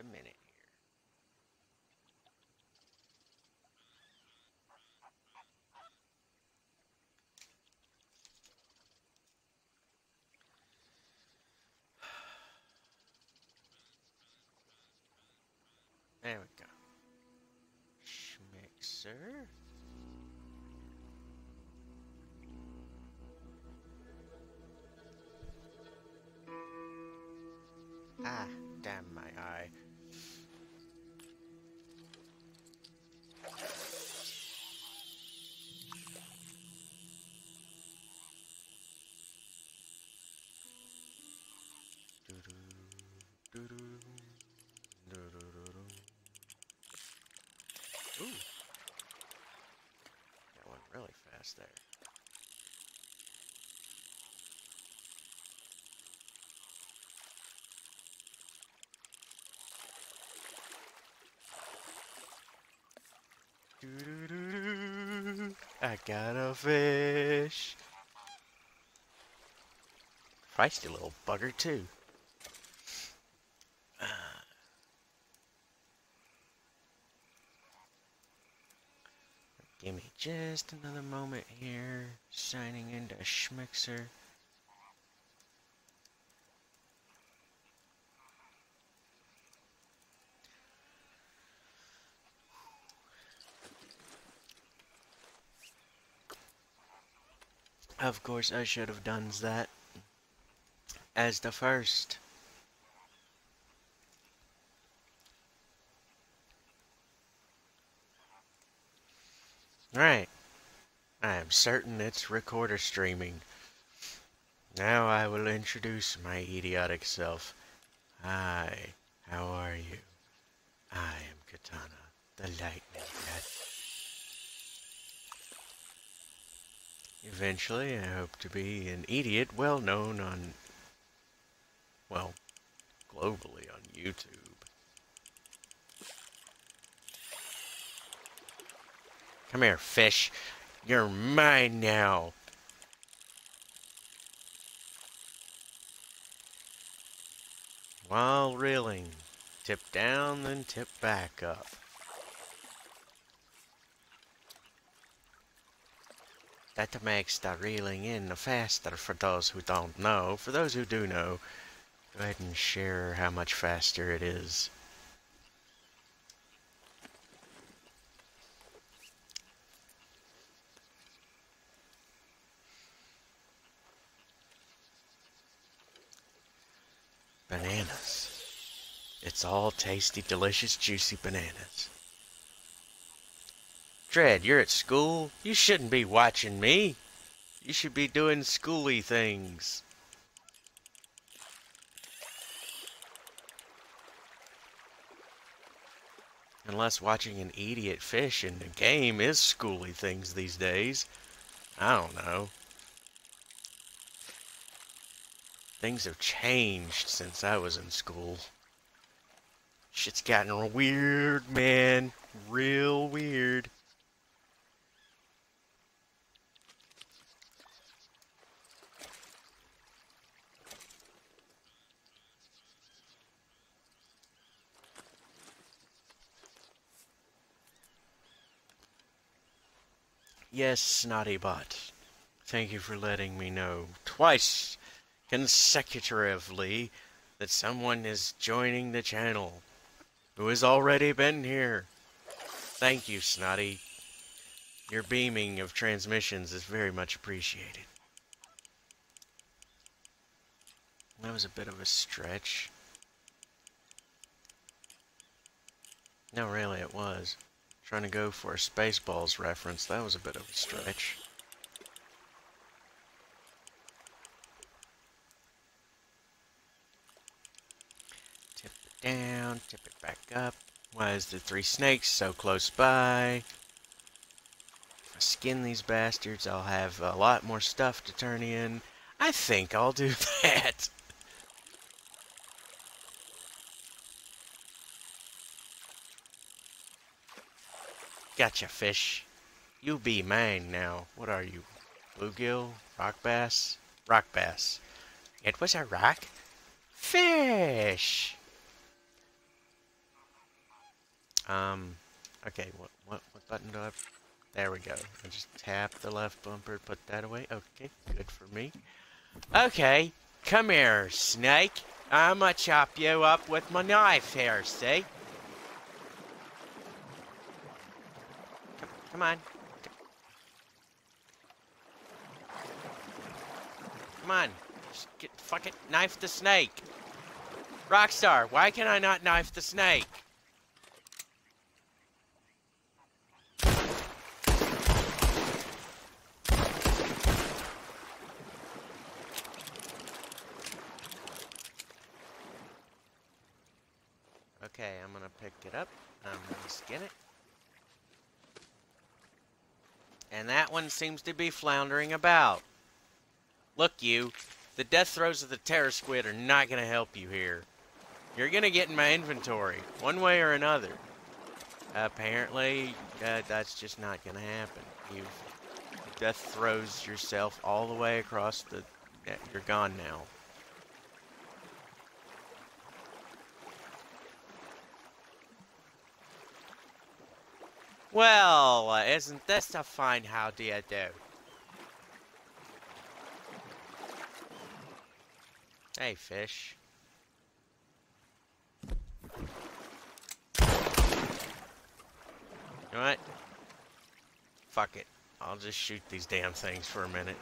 a minute here. There we go. Schmixer. There. I got a fish. Feisty little bugger, too. Give me just another moment here, signing into Schmixer. Of course, I should have done that as the first. Right. I am certain it's recorder streaming. Now I will introduce my idiotic self. Hi, how are you? I am Katana, the lightning cat. Eventually, I hope to be an idiot well known on, well, globally on YouTube. Come here, fish. You're mine now. While reeling, tip down, then tip back up. That makes the reeling in faster for those who don't know. For those who do know, go ahead and share how much faster it is. Bananas. It's all tasty, delicious, juicy bananas. Dread, you're at school. You shouldn't be watching me. You should be doing schooly things. Unless watching an idiot fish in the game is schooly things these days. I don't know. Things have changed since I was in school. Shit's gotten weird, man. Real weird. Yes, Snotty Bot. Thank you for letting me know twice consecutively that someone is joining the channel who has already been here. Thank you, Snotty. Your beaming of transmissions is very much appreciated. That was a bit of a stretch. No, really, it was. Trying to go for a Spaceballs reference, that was a bit of a stretch. Down, tip it back up. Why is the three snakes so close by? If I skin these bastards, I'll have a lot more stuff to turn in. I think I'll do that. Gotcha, fish. You be mine now. What are you? Bluegill? Rock bass? Rock bass. It was a rock? Fish! Um, okay, what, what, what button do I have? There we go. I just tap the left bumper, put that away. Okay, good for me. Okay, come here, snake. I'ma chop you up with my knife here, see? Come, come on. Come on. Just get, fuck it, knife the snake. Rockstar, why can I not knife the snake? Okay, I'm gonna it up. I'm gonna skin it. And that one seems to be floundering about. Look, you. The death throes of the terror squid are not gonna help you here. You're gonna get in my inventory, one way or another. Apparently, uh, that's just not gonna happen. You've death throws yourself all the way across the... You're gone now. Well, uh, isn't this a fine how do you do? Hey, fish. What? Fuck it. I'll just shoot these damn things for a minute.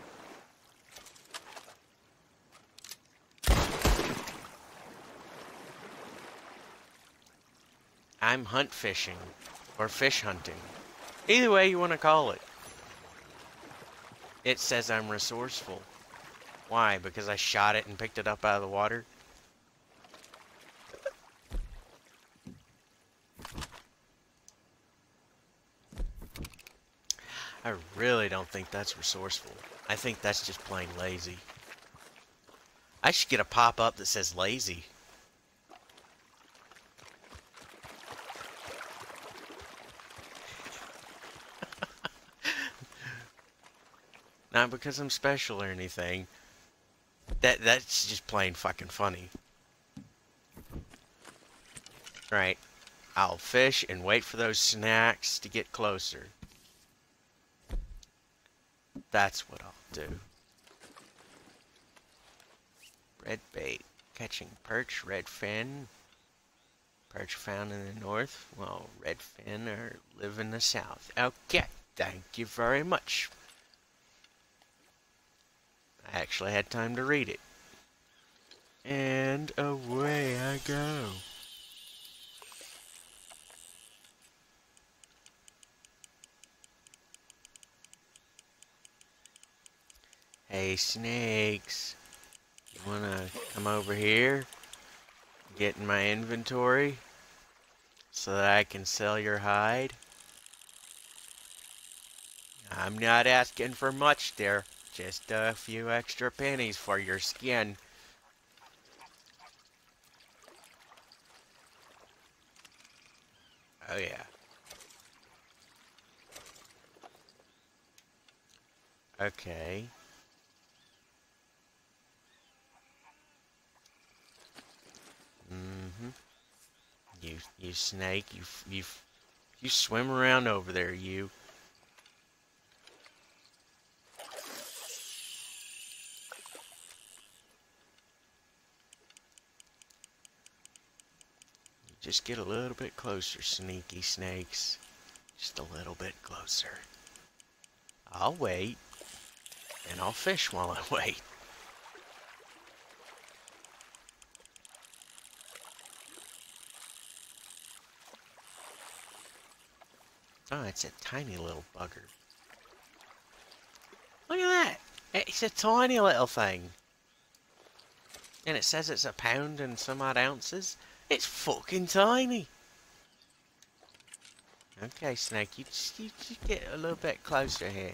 I'm hunt fishing or fish hunting. Either way you want to call it. It says I'm resourceful. Why? Because I shot it and picked it up out of the water? I really don't think that's resourceful. I think that's just plain lazy. I should get a pop-up that says lazy. Not because I'm special or anything. That that's just plain fucking funny. Right. I'll fish and wait for those snacks to get closer. That's what I'll do. Red bait. Catching perch, red fin. Perch found in the north. Well, red fin are live in the south. Okay, thank you very much. I actually had time to read it. And away I go. Hey snakes, you wanna come over here? Get in my inventory so that I can sell your hide? I'm not asking for much there. Just a few extra pennies for your skin. Oh yeah. Okay. Mm-hmm. You, you snake, you, you, you swim around over there, you. Just get a little bit closer, sneaky snakes. Just a little bit closer. I'll wait. And I'll fish while I wait. Oh, it's a tiny little bugger. Look at that! It's a tiny little thing. And it says it's a pound and some odd ounces. It's fucking tiny. Okay, Snake, you just, you just get a little bit closer here.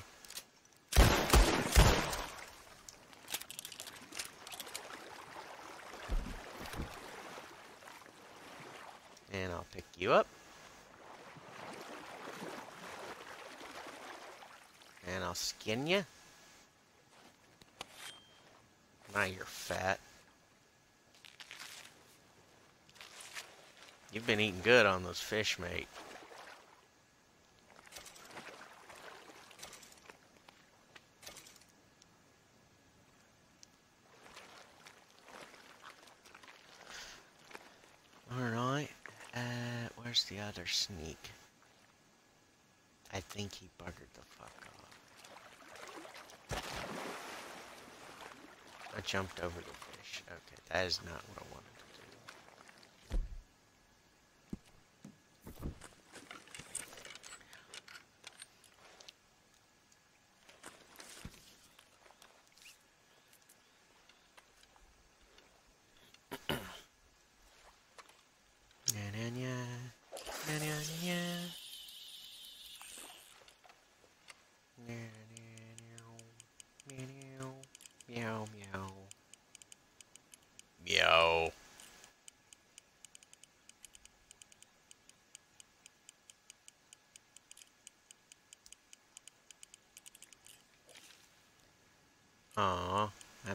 And I'll pick you up. And I'll skin you. Now you're fat. Been eating good on those fish, mate. Alright. Uh, where's the other sneak? I think he buggered the fuck off. I jumped over the fish. Okay, that is not what I wanted. Aw, I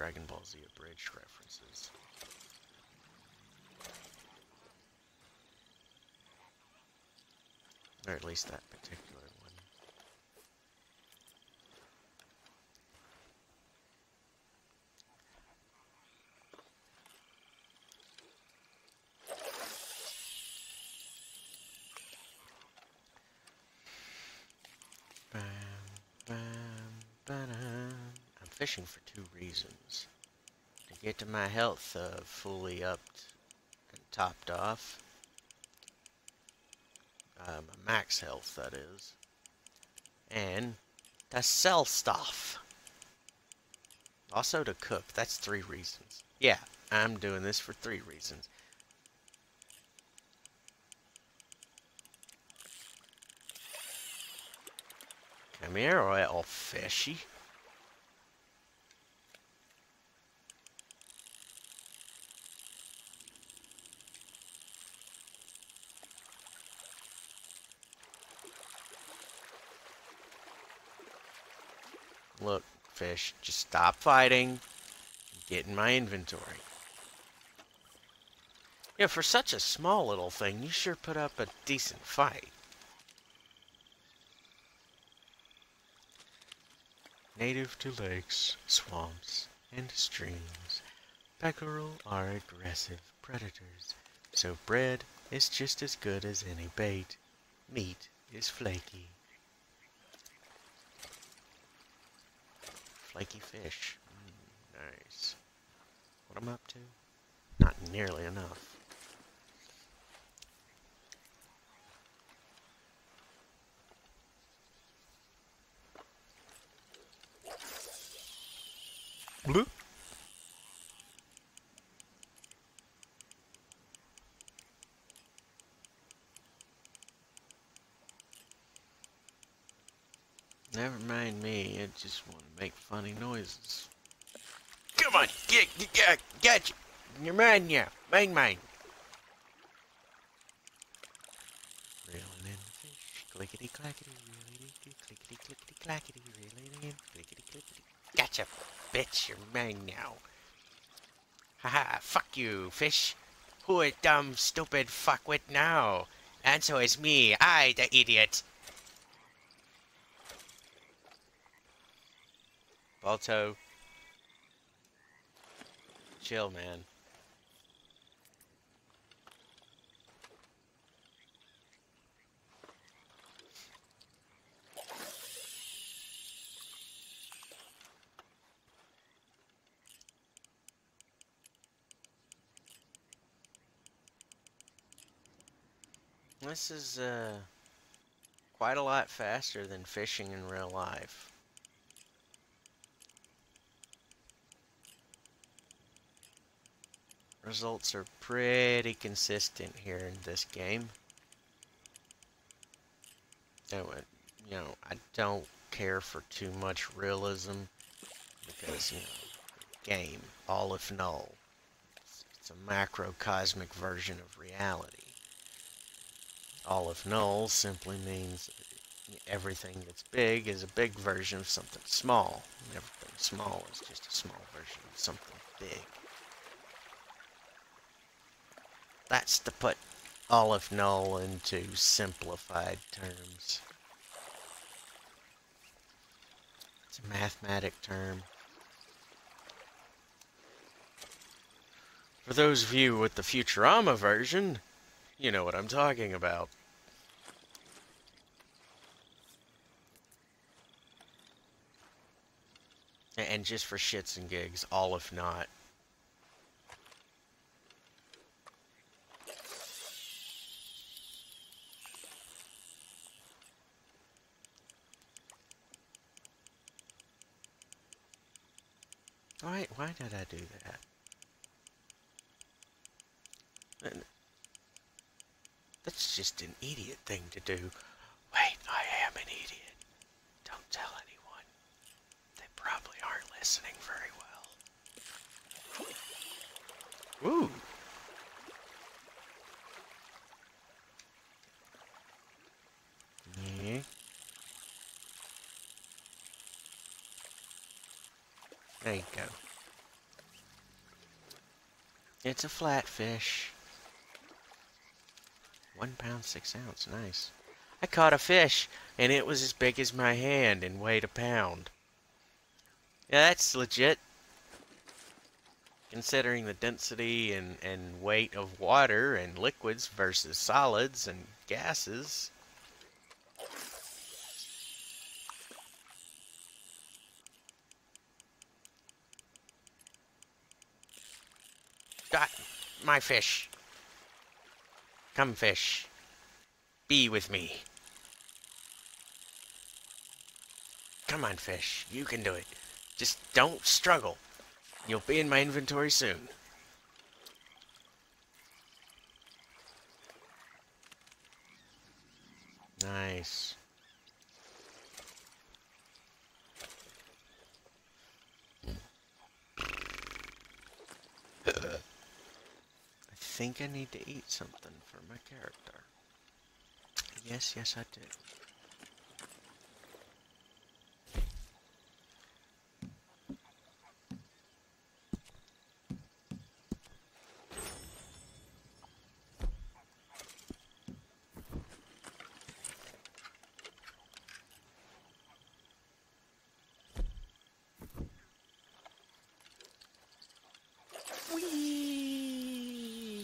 Dragon Ball Z abridged references. Or at least that particular one. Bam, bam, ba-dum. I'm fishing for two reasons. To get to my health uh, fully upped and topped off. Uh, my max health, that is. And to sell stuff. Also to cook. That's three reasons. Yeah, I'm doing this for three reasons. Come here, little fishy. Look, fish, just stop fighting. Get in my inventory. Yeah, for such a small little thing, you sure put up a decent fight. Native to lakes, swamps, and streams, pickerel are aggressive predators, so bread is just as good as any bait. Meat is flaky. Flaky fish. Mm, nice. What I'm up to? Not nearly enough. Bloop. Never mind me, I just want to make funny noises. Come on, get, get, get, get you. You're mine now. Mine, mine. Reeling in fish, clickety clackety, reeling in, clickety clickety clackety, reeling in, clickety clickety. Gotcha, bitch, you're mine now. Haha, fuck you, fish. Who a dumb, stupid fuckwit now? And so is me, I, the idiot. Balto. Chill, man. This is uh, quite a lot faster than fishing in real life. Results are pretty consistent here in this game. You know, I don't care for too much realism because, you know, game, all if null. It's, a macrocosmic version of reality. All if null simply means everything that's big is a big version of something small. Everything small is just a small version of something big. That's to put all if null into simplified terms. It's a mathematic term. For those of you with the Futurama version, you know what I'm talking about. And just for shits and gigs, all if not. Why, why did I do that? That's just an idiot thing to do. Wait, I am an idiot. Don't tell anyone. They probably aren't listening very well. Ooh. Yeah. There you go. It's a flatfish. One pound, six ounce. Nice. I caught a fish, and it was as big as my hand and weighed a pound. Yeah, that's legit. Considering the density and, and weight of water and liquids versus solids and gases. Got my fish. Come, fish. Be with me. Come on, fish. You can do it. Just don't struggle. You'll be in my inventory soon. Nice. I need to eat something for my character. Yes, yes I do.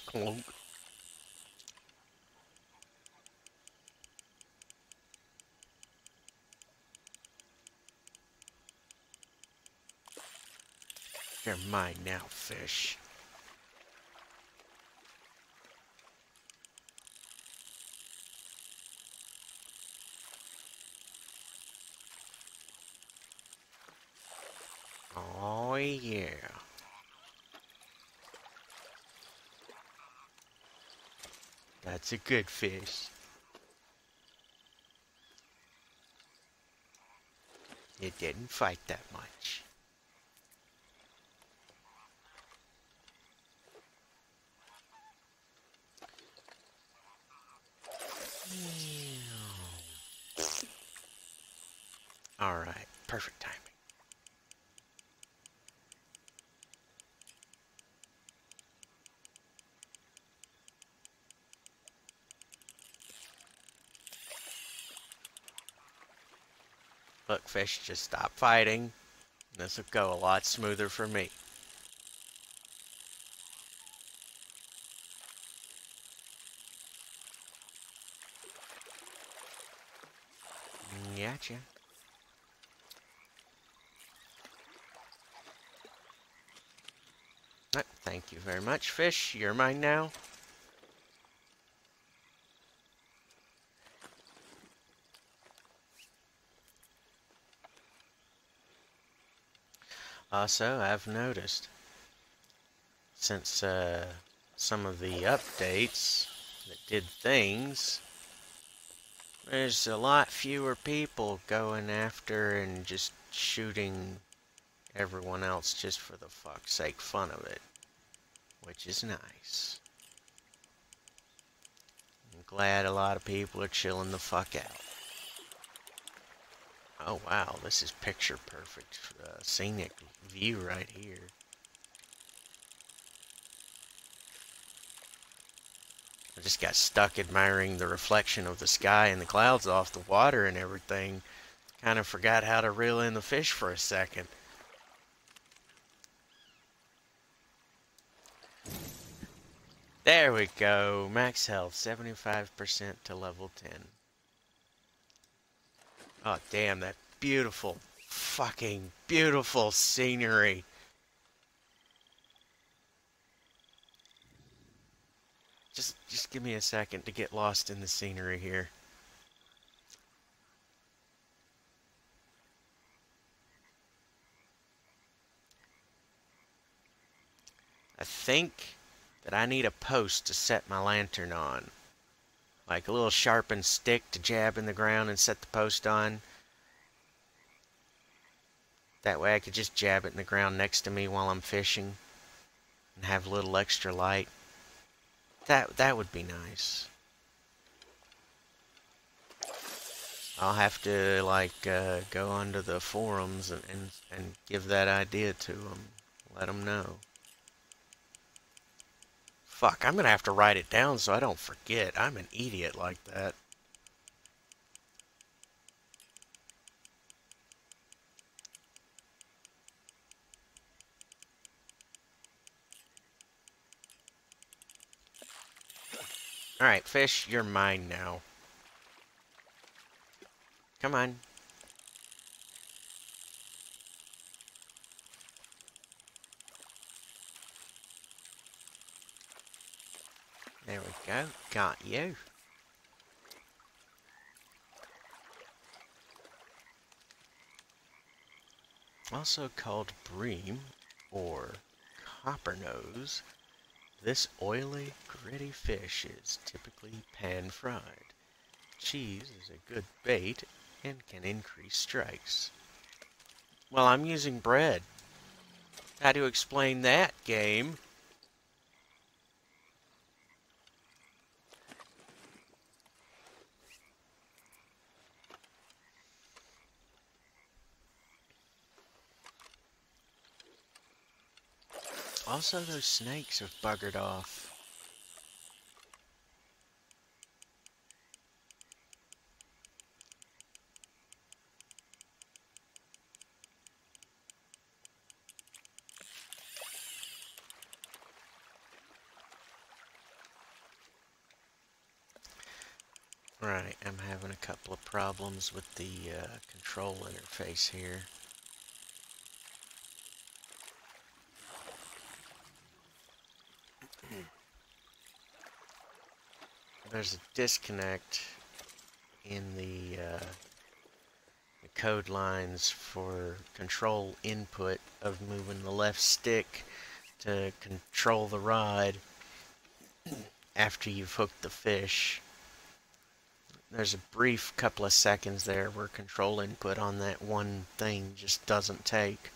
Clunk. You're mine now, fish. Oh yeah. That's a good fish. It didn't fight that much. All right, perfect timing. Look, fish, just stop fighting. This will go a lot smoother for me. Gotcha. Thank you very much, fish. You're mine now. Also, I've noticed since uh, some of the updates that did things, there's a lot fewer people going after and just shooting everyone else just for the fuck's sake fun of it, which is nice. I'm glad a lot of people are chilling the fuck out. Oh wow, this is picture perfect uh, scenic view right here. I just got stuck admiring the reflection of the sky and the clouds off the water and everything. Kind of forgot how to reel in the fish for a second. There we go. Max health, 75% to level 10. Oh, damn, that beautiful, fucking beautiful scenery. Just, just give me a second to get lost in the scenery here. I think that I need a post to set my lantern on. Like a little sharpened stick to jab in the ground and set the post on. That way I could just jab it in the ground next to me while I'm fishing and have a little extra light. That that would be nice. I'll have to like uh, go onto the forums and, and and give that idea to them. Let them know. Fuck, I'm gonna have to write it down so I don't forget. I'm an idiot like that. Alright, fish, you're mine now. Come on. There we go. Got you. Also called bream or coppernose, this oily, gritty fish is typically pan-fried. Cheese is a good bait and can increase strikes. Well, I'm using bread. How to explain that, game? Also, those snakes have buggered off. Right, I'm having a couple of problems with the uh, control interface here. There's a disconnect in the, uh, the code lines for control input of moving the left stick to control the rod after you've hooked the fish. There's a brief couple of seconds there where control input on that one thing just doesn't take.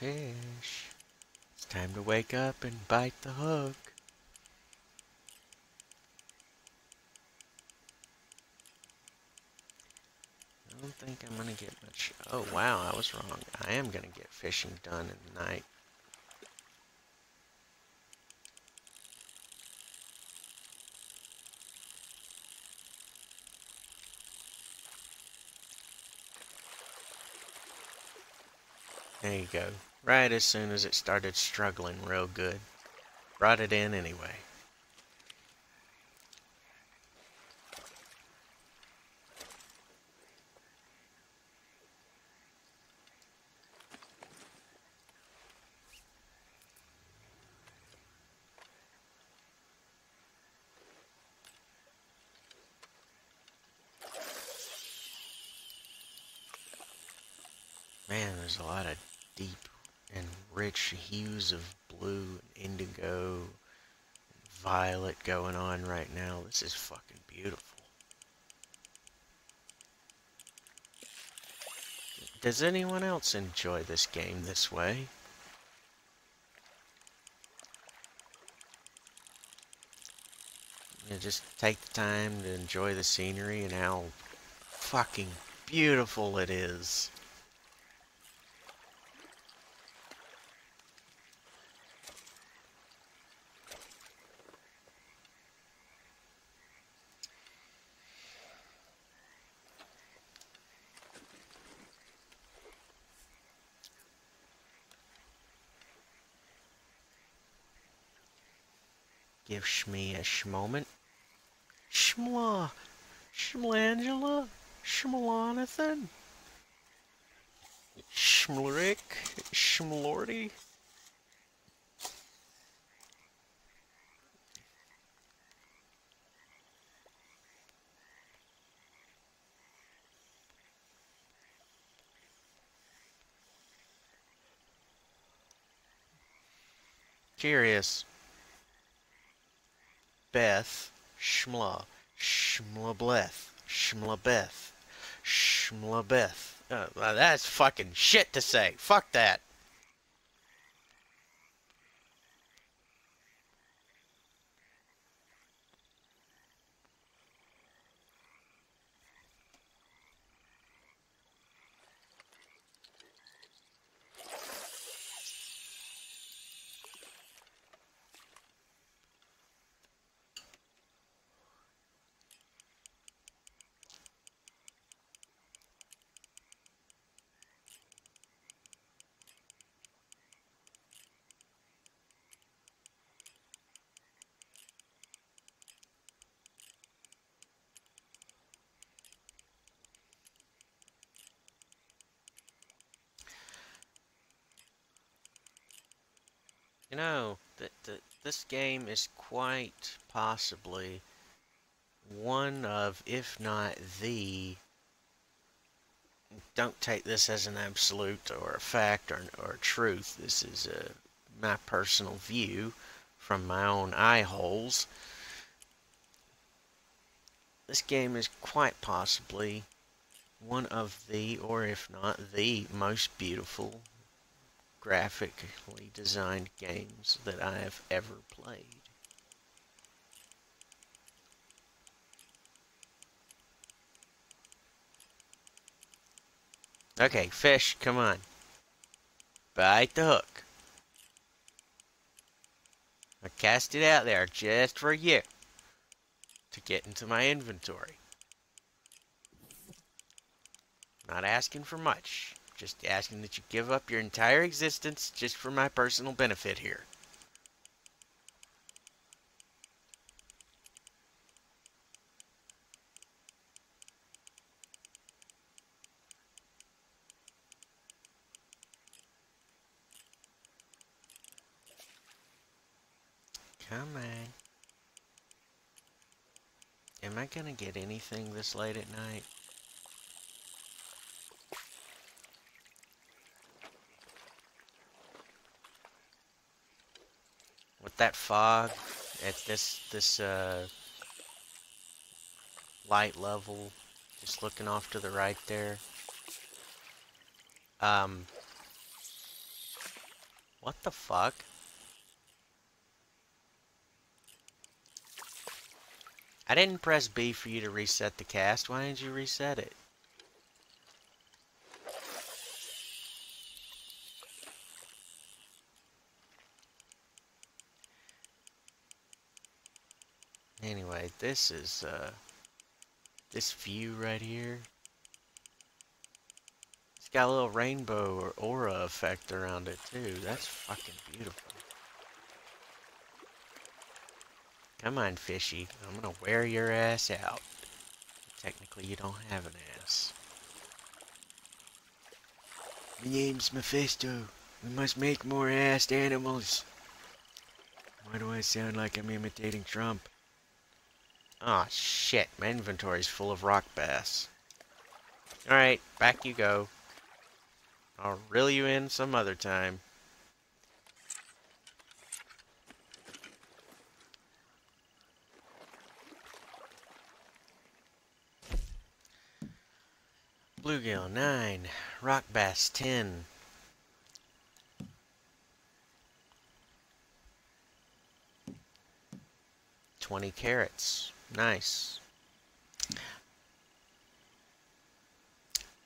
fish. It's wake up and bite the hook. I don't think I'm going to get much... Oh, wow, I was wrong. I am going to get fishing done the night. There you go. Right as soon as it started struggling real good. Brought it in anyway. Man, there's a lot of deep and rich hues of blue and indigo and violet going on right now. This is fucking beautiful. Does anyone else enjoy this game this way? You know, just take the time to enjoy the scenery and how fucking beautiful it is. Give Shmee a Shmlangela, Shmlanathan, Shmlrick, Shmlordy. Curious. Beth, Shmla, Shmlableth, Shmlabeth, Shmlabeth. Uh, that's fucking shit to say. Fuck that. Know, that this game is quite possibly one of, if not the, don't take this as an absolute or a fact or, or truth. This is a, uh, my personal view from my own eye holes. This game is quite possibly one of the, or if not the, most beautiful graphically designed games that I have ever played. Okay, fish, come on. Bite the hook. I cast it out there just for you to get into my inventory. Not asking for much. Just asking that you give up your entire existence just for my personal benefit here. Come on. Am I gonna get anything this late at night? That fog at this this uh, light level, just looking off to the right there. Um, what the fuck? I didn't press B for you to reset the cast. Why didn't you reset it? Anyway, this is, uh, this view right here. It's got a little rainbow or aura effect around it too. That's fucking beautiful. Come on, fishy. I'm gonna wear your ass out. Technically, you don't have an ass. My name's Mephisto. We must make more assed animals. Why do I sound like I'm imitating Trump? Ah, oh, shit. My inventory's full of rock bass. Alright, back you go. I'll reel you in some other time. Bluegill 9, rock bass 10. Twenty carrots. Nice.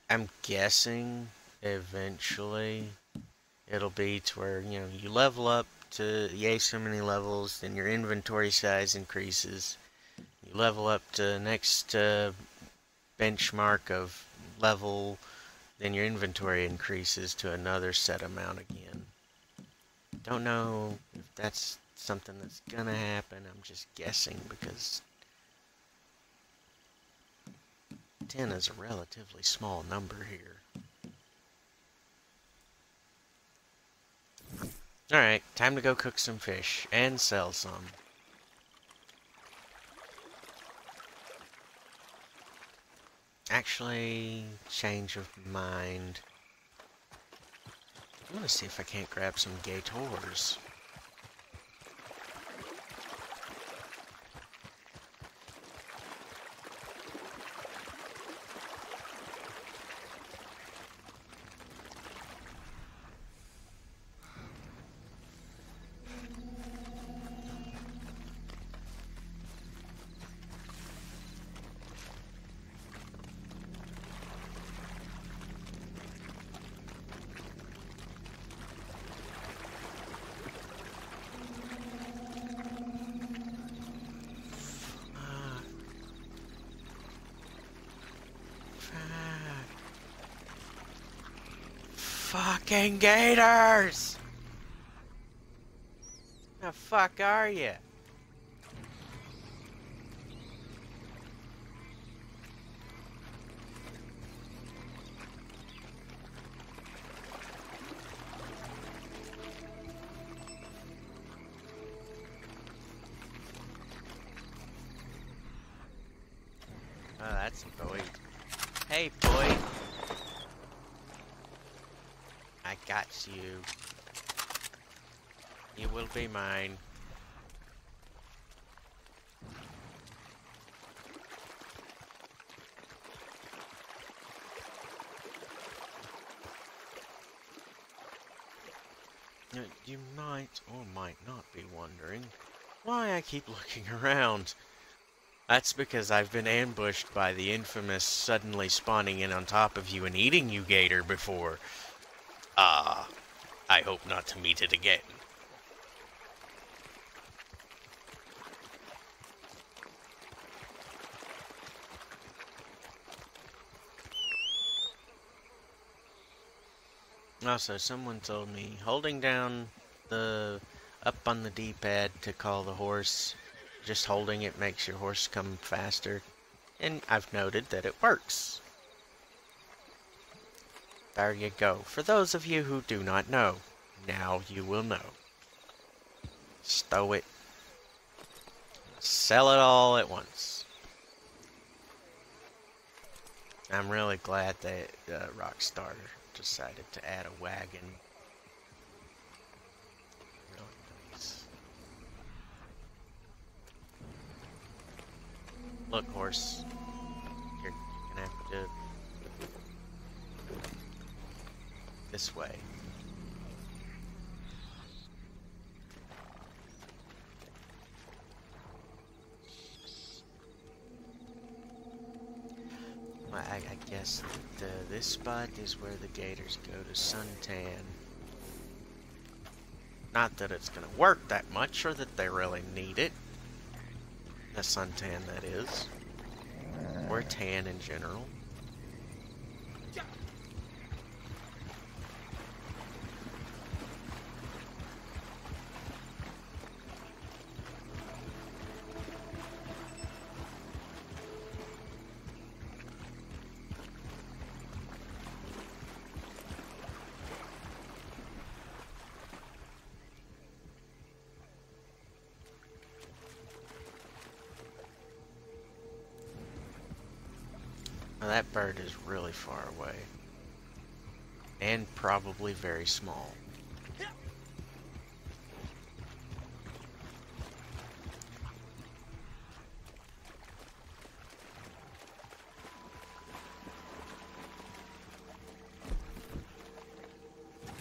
I'm guessing eventually it'll be to where, you know, you level up to yay so many levels, then your inventory size increases. You level up to next uh, benchmark of level, then your inventory increases to another set amount again. Don't know if that's something that's gonna happen. I'm just guessing because 10 is a relatively small number here. Alright, time to go cook some fish and sell some. Actually, change of mind. I want to see if I can't grab some gators. Fucking gators! The fuck are you? You. You will be mine. You might or might not be wondering why I keep looking around. That's because I've been ambushed by the infamous suddenly spawning in on top of you and eating you gator before. Ah, I hope not to meet it again. Also, someone told me holding down the up on the D-pad to call the horse, just holding it makes your horse come faster. And I've noted that it works. There you go. For those of you who do not know, now you will know. Stow it. Sell it all at once. I'm really glad that uh, Rockstar decided to add a wagon. Look, horse. You're gonna have to this way. Well, I, I guess uh, this spot is where the gators go to suntan. Not that it's going to work that much, or that they really need it. A suntan, that is. Or tan in general. Far away. And probably very small.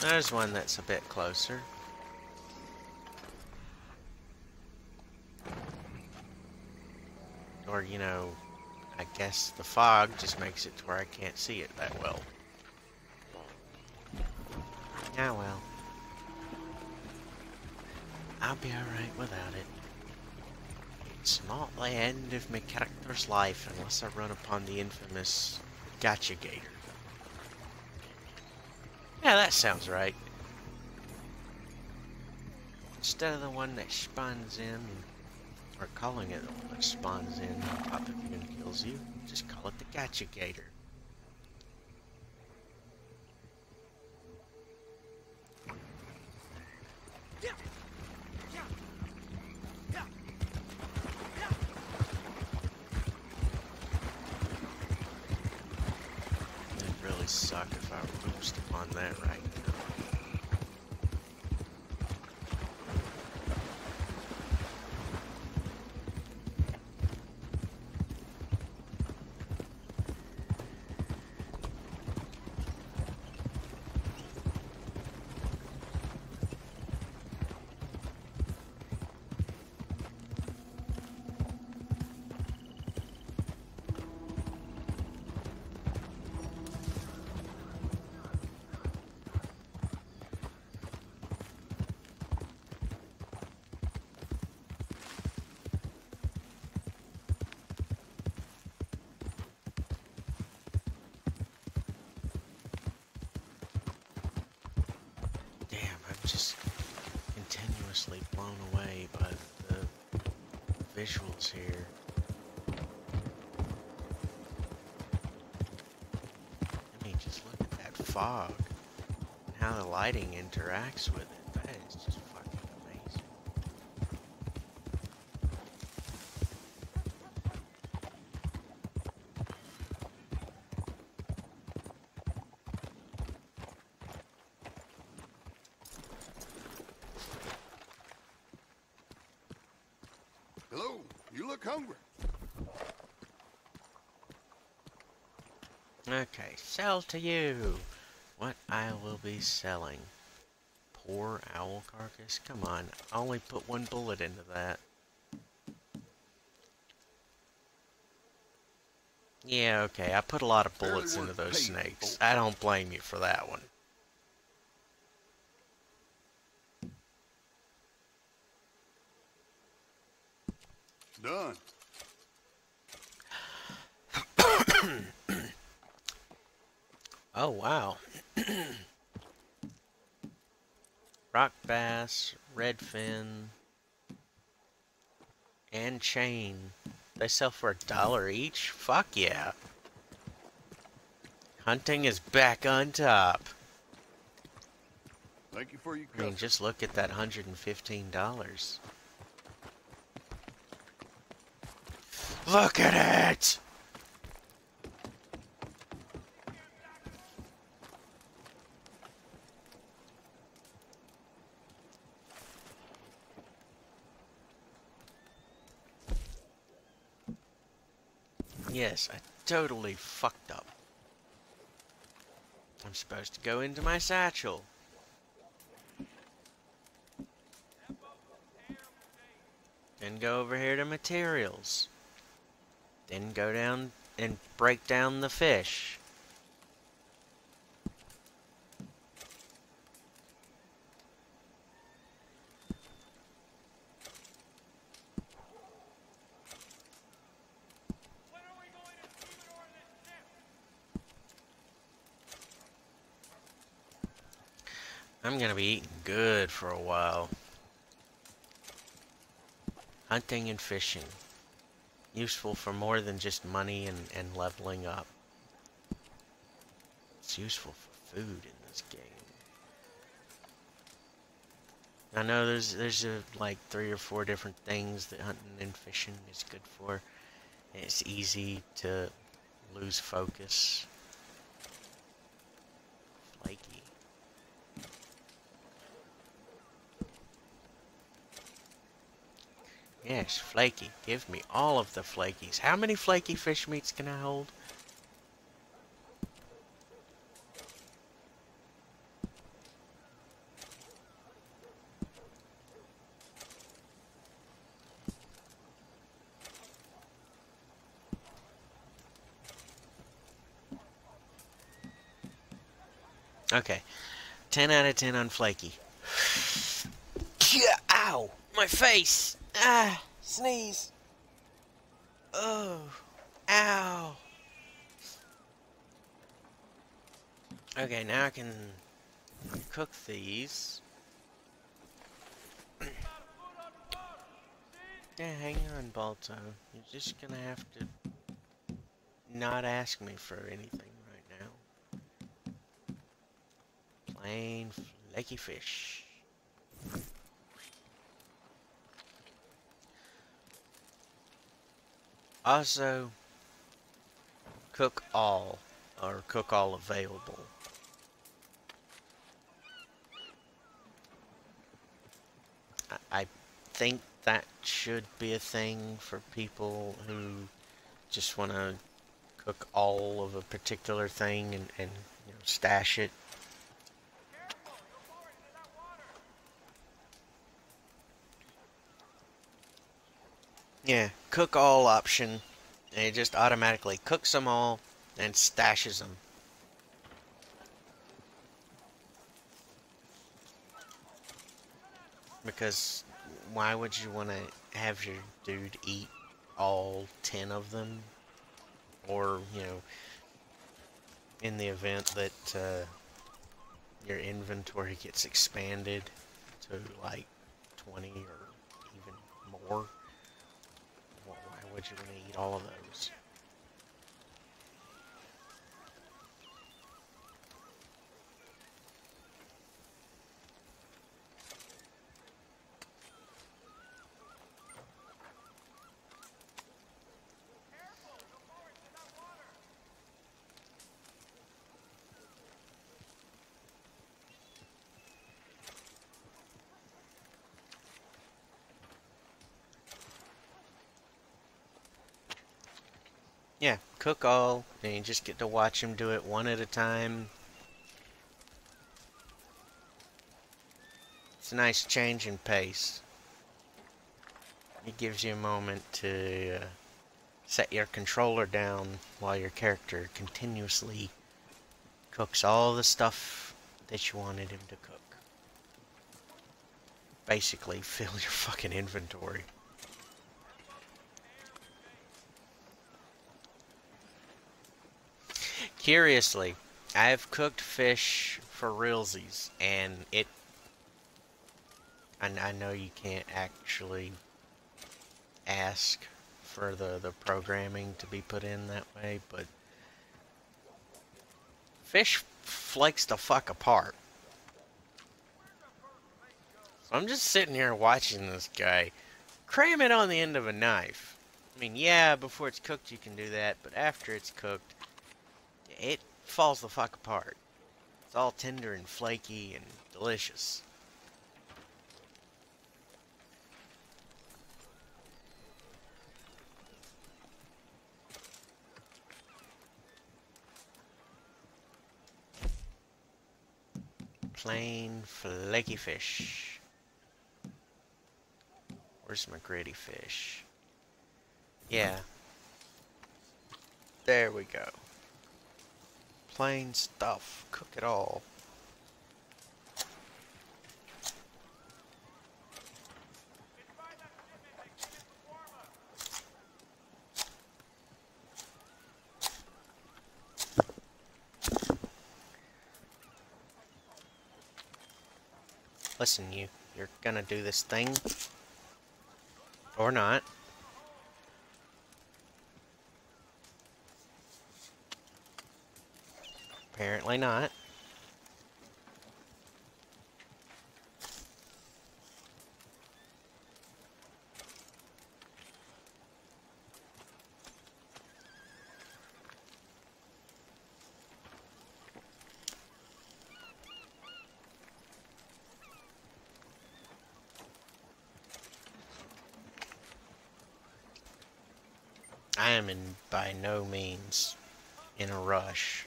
There's one that's a bit closer. Or, you know, I guess the fog just makes it to where I can't see it that well. Yeah, well. I'll be alright without it. It's not the end of my character's life unless I run upon the infamous Gotcha Gator. Yeah, that sounds right. Instead of the one that spawns in, or calling it the one that spawns in on top of you and kills you, just call it the Gotcha Gator. It'd really suck if I roost upon that right now. Damn, I'm just continuously blown away by the visuals here. I mean, just look at that fog and how the lighting interacts with it. That is just fucking amazing. Hello, you look hungry. Okay, sell to you. What I will be selling. Poor owl carcass? Come on, I only put one bullet into that. Yeah, okay, I put a lot of bullets into those snakes. I don't blame you for that one. Done. Oh, wow. Rock bass, redfin, and chain. They sell for a dollar each? Fuck yeah. Hunting is back on top. Thank you for your I mean, just look at that $115. Look at it! Yes, I totally fucked up. I'm supposed to go into my satchel. Then go over here to materials. Then go down and break down the fish. I'm gonna be eating good for a while. Hunting and fishing. Useful for more than just money and, and leveling up. It's useful for food in this game. I know there's there's a, like three or four different things that hunting and fishing is good for. It's easy to lose focus. Flaky. Yes, flaky. Give me all of the flakies. How many flaky fish meats can I hold? Okay. 10 out of 10 on flaky. Ow! My face! Ah! Sneeze! Oh! Ow! Okay, now I can cook these. yeah, hang on, Balto. You're just gonna have to not ask me for anything right now. Plain flaky fish. Also, cook all, or cook all available. I, think that should be a thing for people who just want to cook all of a particular thing and, and you know, stash it. Yeah, cook all option. And it just automatically cooks them all and stashes them. Because why would you want to have your dude eat all 10 of them? Or, you know, in the event that uh, your inventory gets expanded to like 20 or even more, would you want to eat all of those? Yeah, cook all, and you just get to watch him do it one at a time. It's a nice change in pace. It gives you a moment to uh, set your controller down while your character continuously cooks all the stuff that you wanted him to cook. Basically, fill your fucking inventory. Curiously, I have cooked fish for realsies, and it. And I know you can't actually ask for the, the programming to be put in that way, but fish flakes the fuck apart. So I'm just sitting here watching this guy cram it on the end of a knife. I mean, yeah, before it's cooked you can do that, but after it's cooked, it falls the fuck apart. It's all tender and flaky and delicious. Plain flaky fish. Where's my gritty fish? Yeah. There we go plain stuff. Cook it all. Listen, you. You're gonna do this thing. Or not. Apparently not. I am in by no means in a rush.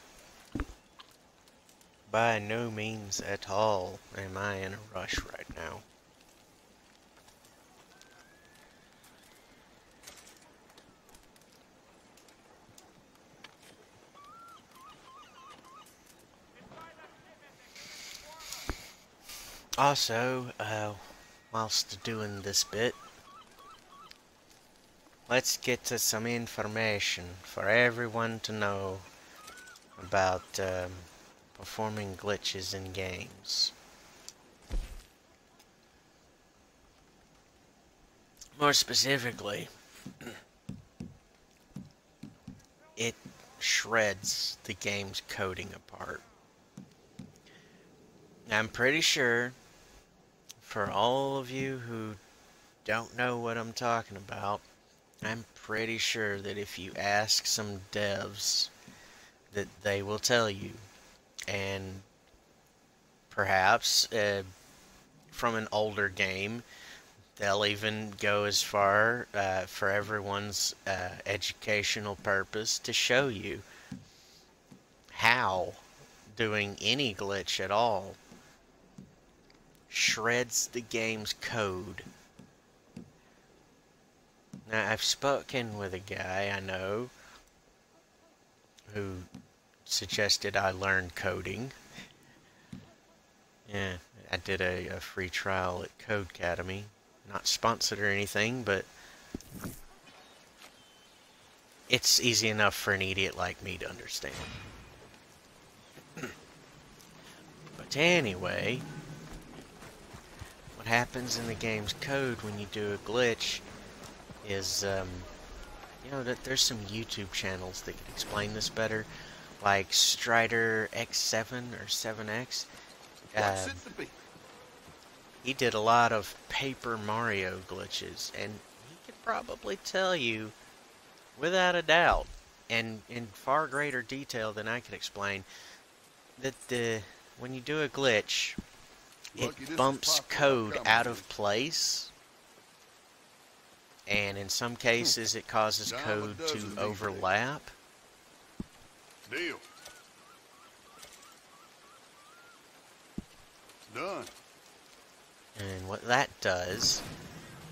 By no means at all am I in a rush right now. Also, uh, whilst doing this bit, let's get to some information for everyone to know about um, performing glitches in games. More specifically, it shreds the game's coding apart. I'm pretty sure for all of you who don't know what I'm talking about, I'm pretty sure that if you ask some devs that they will tell you and perhaps uh, from an older game they'll even go as far uh, for everyone's uh, educational purpose to show you how doing any glitch at all shreds the game's code. Now, I've spoken with a guy I know who suggested I learn coding. Yeah, I did a, a free trial at Codecademy. Not sponsored or anything, but it's easy enough for an idiot like me to understand. but anyway, what happens in the game's code when you do a glitch is, um, you know, that there's some YouTube channels that can explain this better like Stryder X7 or 7X. Uh, he did a lot of Paper Mario glitches, and he could probably tell you, without a doubt, and in far greater detail than I could explain, that the when you do a glitch, it bumps code out of place. And in some cases, it causes code to overlap. Deal. Done. And what that does,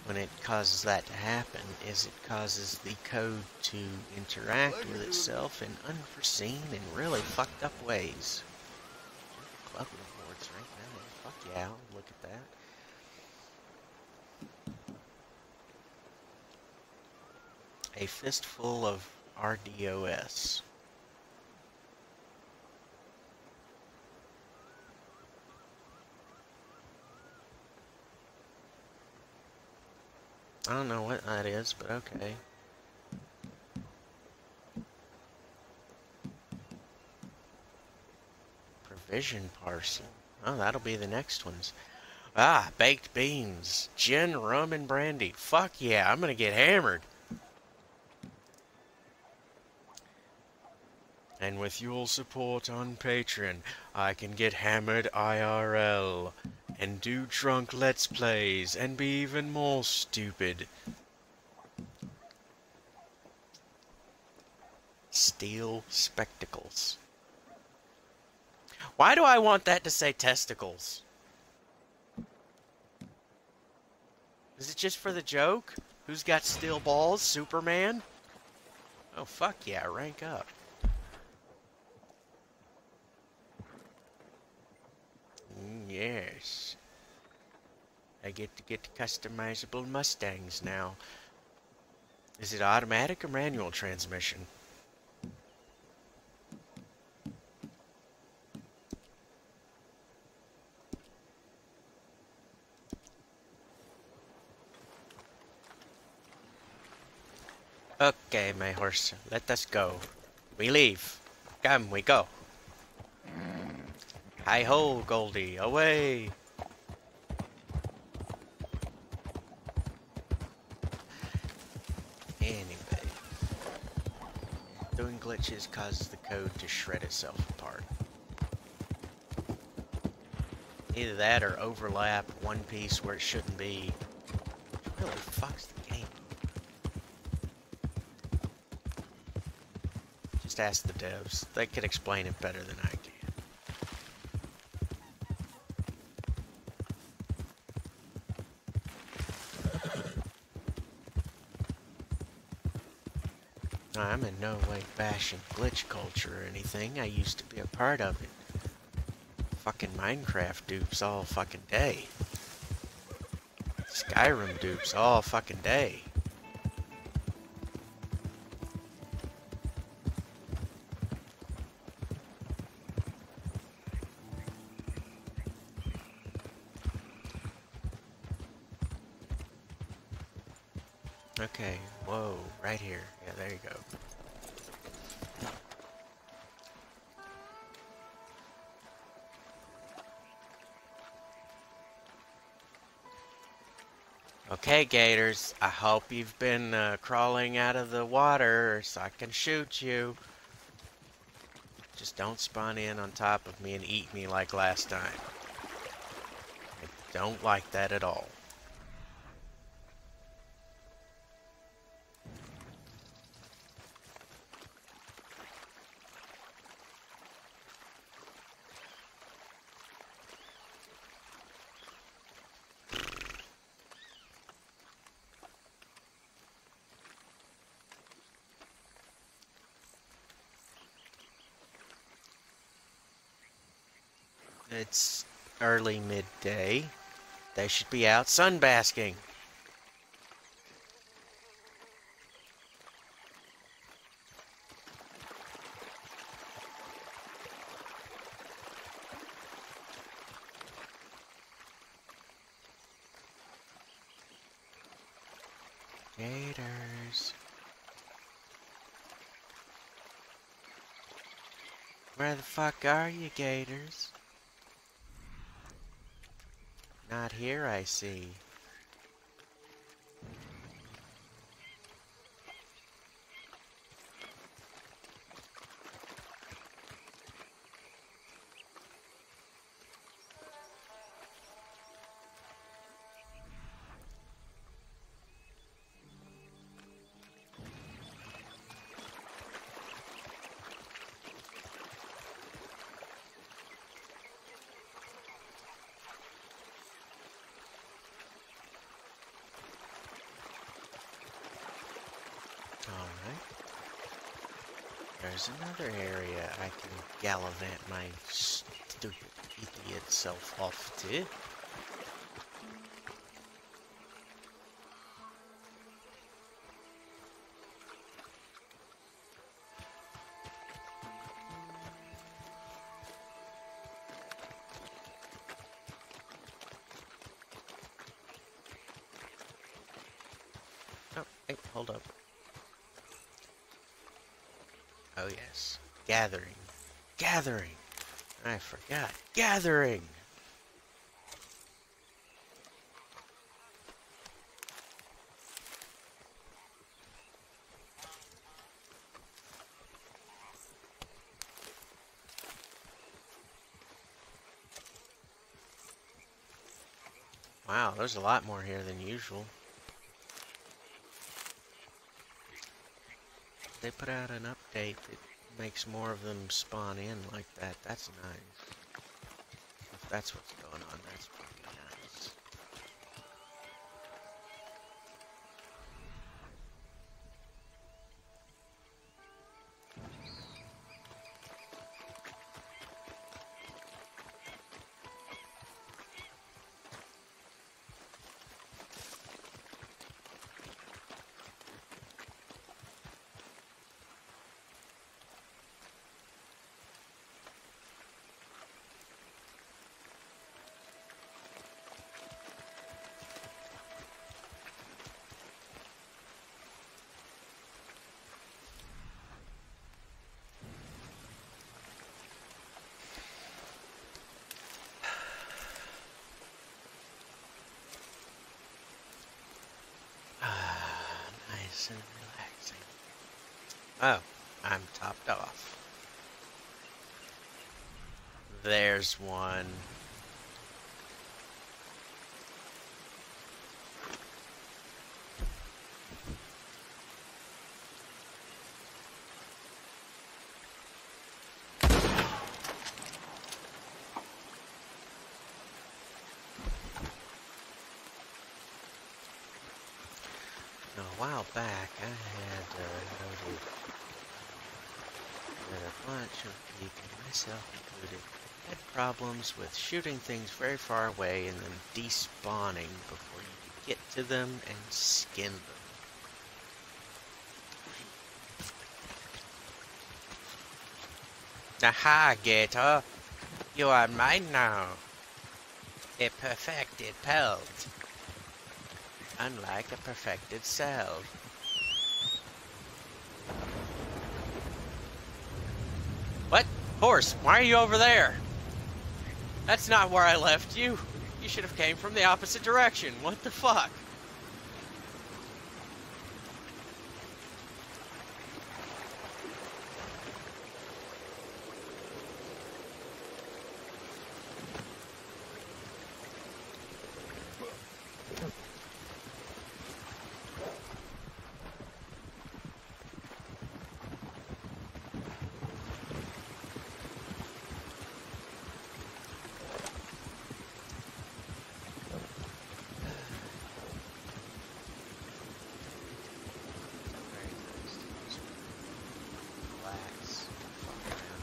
when it causes that to happen, is it causes the code to interact with itself in unforeseen and really fucked up ways. Club rewards right now. Fuck yeah, look at that. A fistful of RDOS. I don't know what that is, but okay. Provision parcel. Oh, that'll be the next ones. Ah, baked beans, gin, rum, and brandy. Fuck yeah, I'm gonna get hammered. And with your support on Patreon, I can get hammered IRL and do drunk let's plays and be even more stupid. Steel spectacles. Why do I want that to say testicles? Is it just for the joke? Who's got steel balls? Superman? Oh, fuck yeah, rank up. Mm, yes. I get to get customizable Mustangs now. Is it automatic or manual transmission? Okay, my horse, let us go. We leave. Come, we go. Hi ho, Goldie, away! Anyway, doing glitches causes the code to shred itself apart. Either that or overlap one piece where it shouldn't be. It really fucks the game. Just ask the devs. They can explain it better than I can. I'm in no way bashing glitch culture or anything. I used to be a part of it. Fucking Minecraft dupes all fucking day. Skyrim dupes all fucking day. Okay, Gators, I hope you've been uh, crawling out of the water so I can shoot you. Just don't spawn in on top of me and eat me like last time. I don't like that at all. It's early midday. They should be out sunbasking. Gators. Where the fuck are you, Gators? Not here, I see. There's another area I can gallivant my stupid idiot self off to. Gathering. Gathering. I forgot. Gathering. Wow, there's a lot more here than usual. They put out an update makes more of them spawn in like that. That's nice. If that's what's going on, that's pretty nice. Ah, nice and relaxing. Oh, I'm topped off. There's one. Now, a while back, I had uh, noted that a bunch of people, myself included, had problems with shooting things very far away and then despawning before you could get to them and skin them. Aha, Gator! You are mine now. A perfected pelt. Unlike a perfected cell. What? Horse, why are you over there? That's not where I left you. You should have came from the opposite direction. What the fuck? Very nice to just relax, fuck around.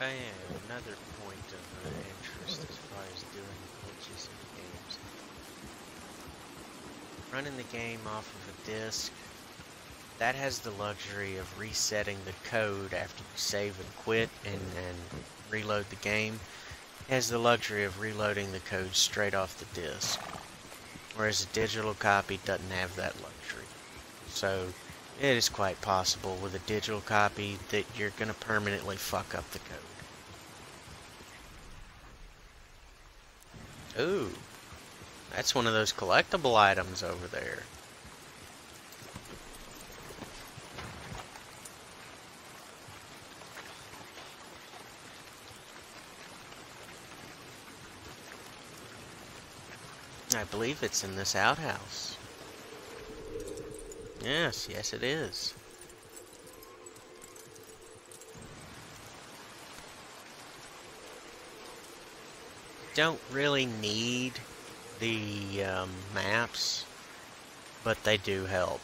I have another point of uh, interest as far as doing glitches in games. Running the game off of a disk, that has the luxury of resetting the code after you save and quit and, and reload the game. It has the luxury of reloading the code straight off the disk. Whereas a digital copy doesn't have that luxury. So it is quite possible with a digital copy that you're going to permanently fuck up the code. Ooh, that's one of those collectible items over there. I believe it's in this outhouse. Yes, yes it is. Don't really need the um, maps, but they do help.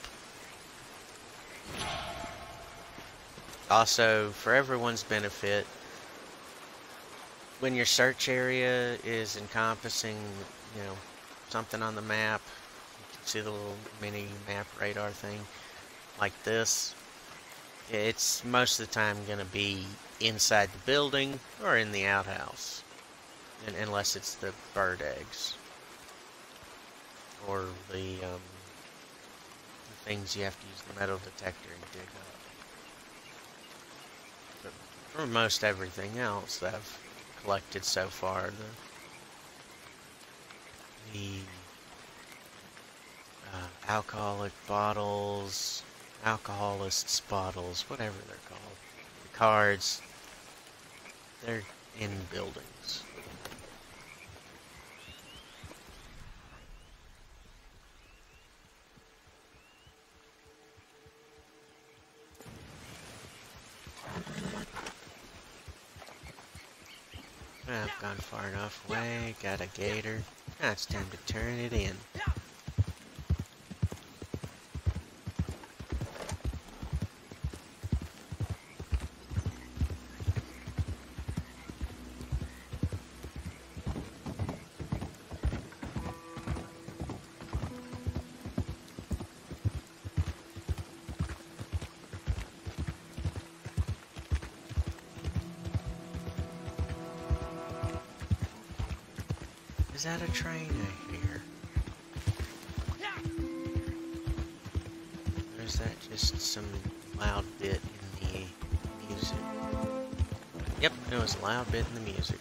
Also, for everyone's benefit, when your search area is encompassing, you know, something on the map, you can see the little mini map radar thing like this. It's most of the time going to be inside the building or in the outhouse, unless it's the bird eggs or the, um, the things you have to use the metal detector and dig up. But for most everything else that I've collected so far, the the uh, alcoholic bottles, alcoholists bottles, whatever they're called. The cards, they're in buildings. I've gone far enough away, got a gator. Now it's time to turn it in. A train I hear? Or is that just some loud bit in the music? Yep, it was a loud bit in the music.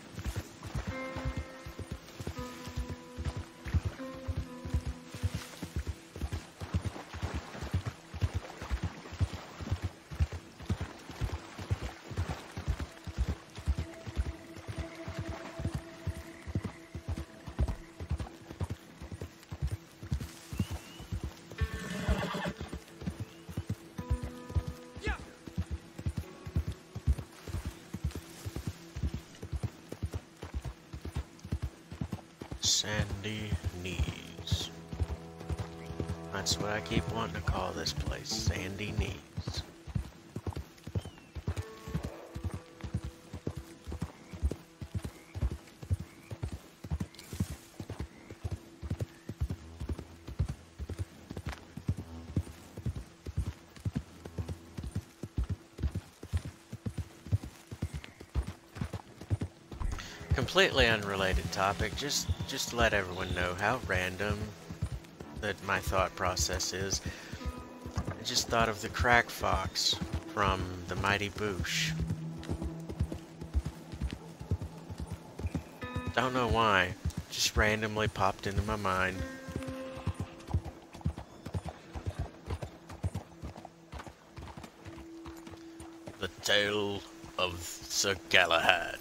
Completely unrelated topic. Just just to let everyone know how random that my thought process is. I just thought of the crack fox from the Mighty Boosh. Don't know why. Just randomly popped into my mind. The Tale of Sir Galahad.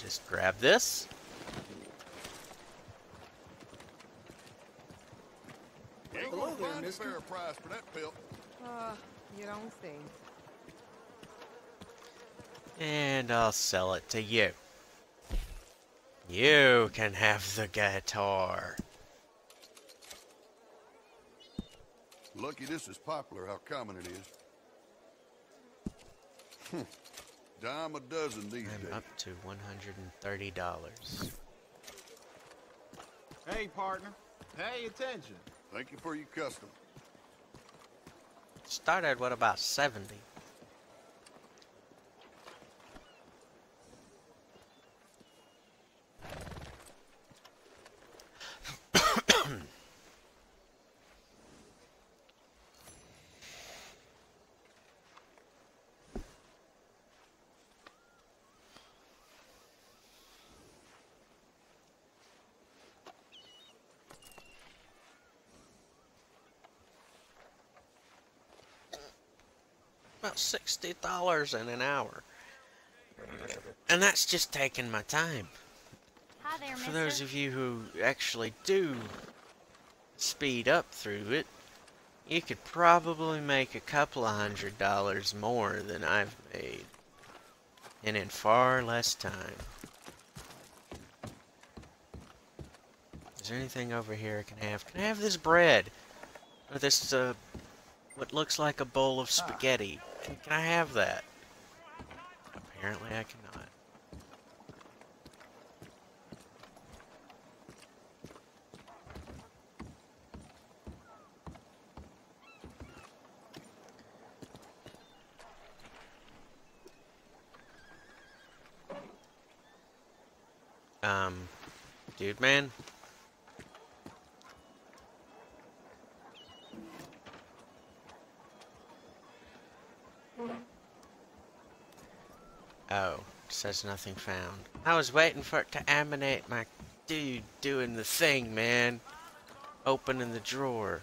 Just grab this. Ain't Hello gonna there, find a fair price for that pelt. Uh, you don't say. And I'll sell it to you. You can have the guitar. Lucky this is popular, how common it is. Dime a dozen these I'm days. up to $130. Hey, partner. Pay attention. Thank you for your custom. Started with about 70. $60 in an hour. And that's just taking my time. Hi there, For mister. those of you who actually do speed up through it, you could probably make a couple of hundred dollars more than I've made. And in far less time. Is there anything over here I can have? Can I have this bread? Or this, uh, what looks like a bowl of spaghetti? Can, can I have that? Apparently I cannot. Um, dude, man. Oh, says nothing found. I was waiting for it to aminate my dude doing the thing, man. Opening the drawer.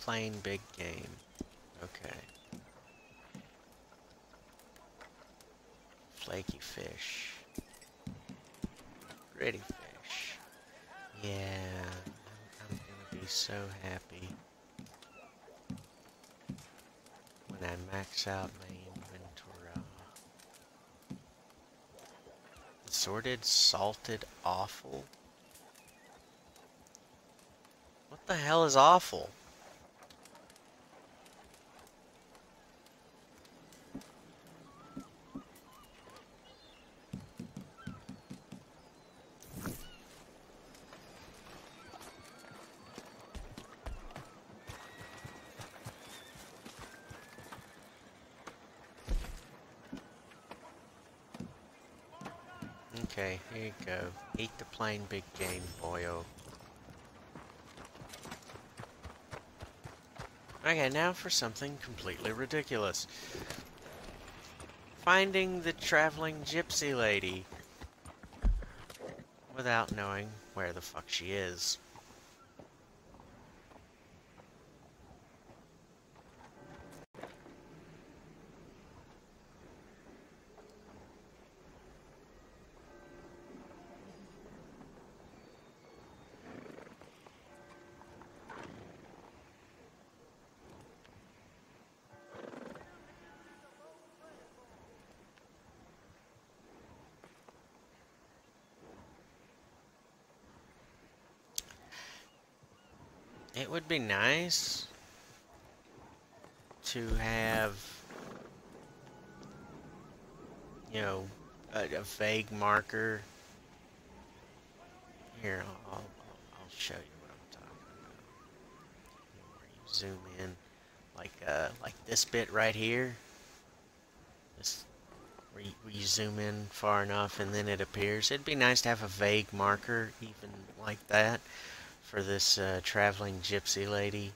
Plain big game. Okay. Flaky fish. Gritty fish. Yeah, I'm, gonna be so happy when I max out my inventory. Assorted salted offal. What the hell is offal? Okay, here you go. Eat the plain big game, boyo. Oh. Okay, now for something completely ridiculous. finding the traveling gypsy lady without knowing where the fuck she is. Be nice to have, you know, a, a vague marker. Here, I'll, I'll, I'll show you what I'm talking about. Where you zoom in, like uh, like this bit right here. This, where you, where you zoom in far enough and then it appears. It'd be nice to have a vague marker, even like that for this uh, traveling gypsy lady.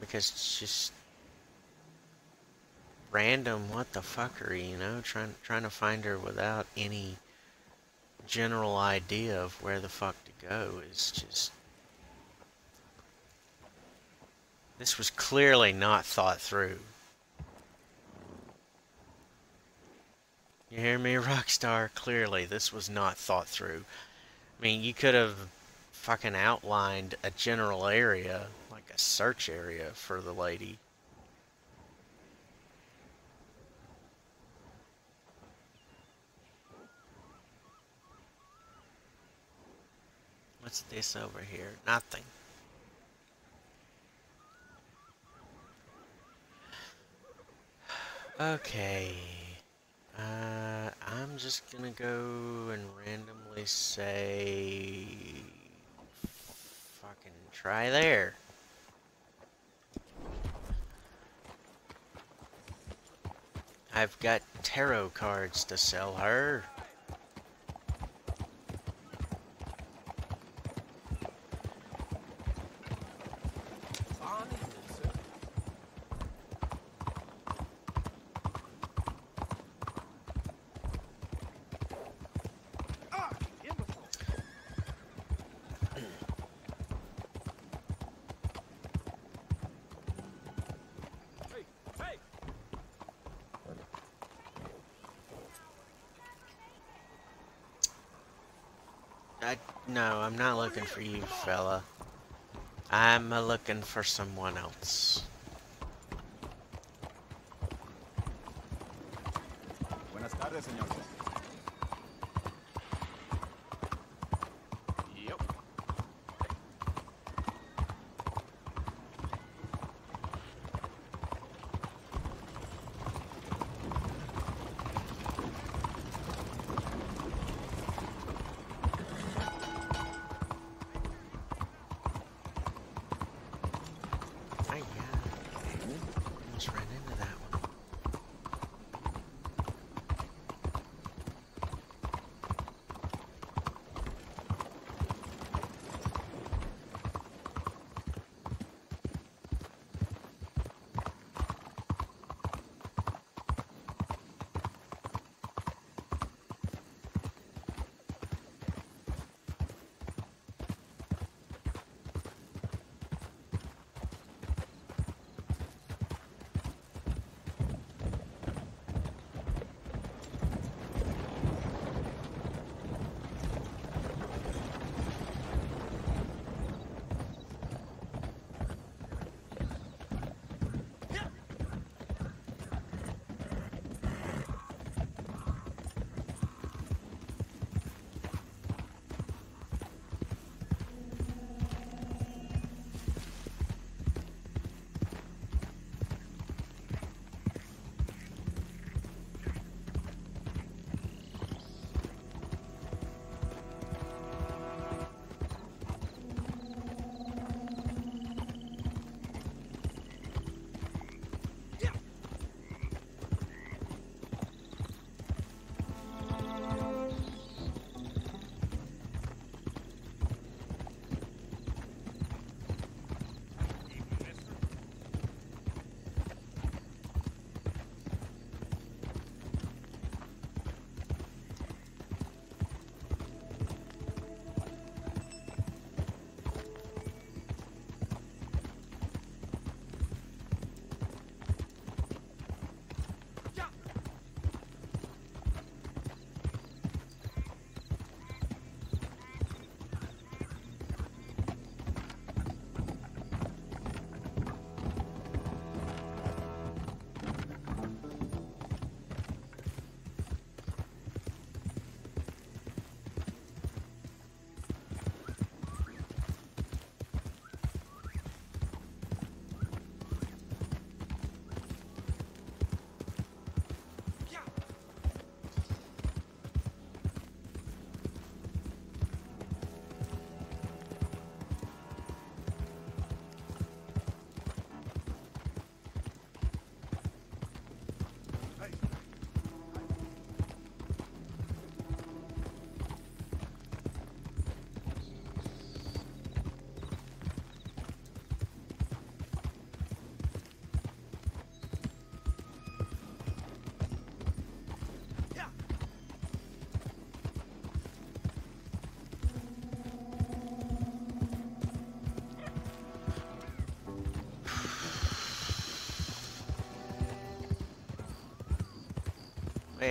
Because it's just random what the fuckery, you know, trying trying to find her without any general idea of where the fuck to go is just This was clearly not thought through. You hear me, Rockstar? Clearly, this was not thought through. I mean, you could have fucking outlined a general area, like a search area for the lady. What's this over here? Nothing. Okay. Uh, I'm just gonna go and randomly say... Fucking try there. I've got tarot cards to sell her. I no, I'm not looking for you, fella. I'm looking for someone else. Buenas tardes, señor.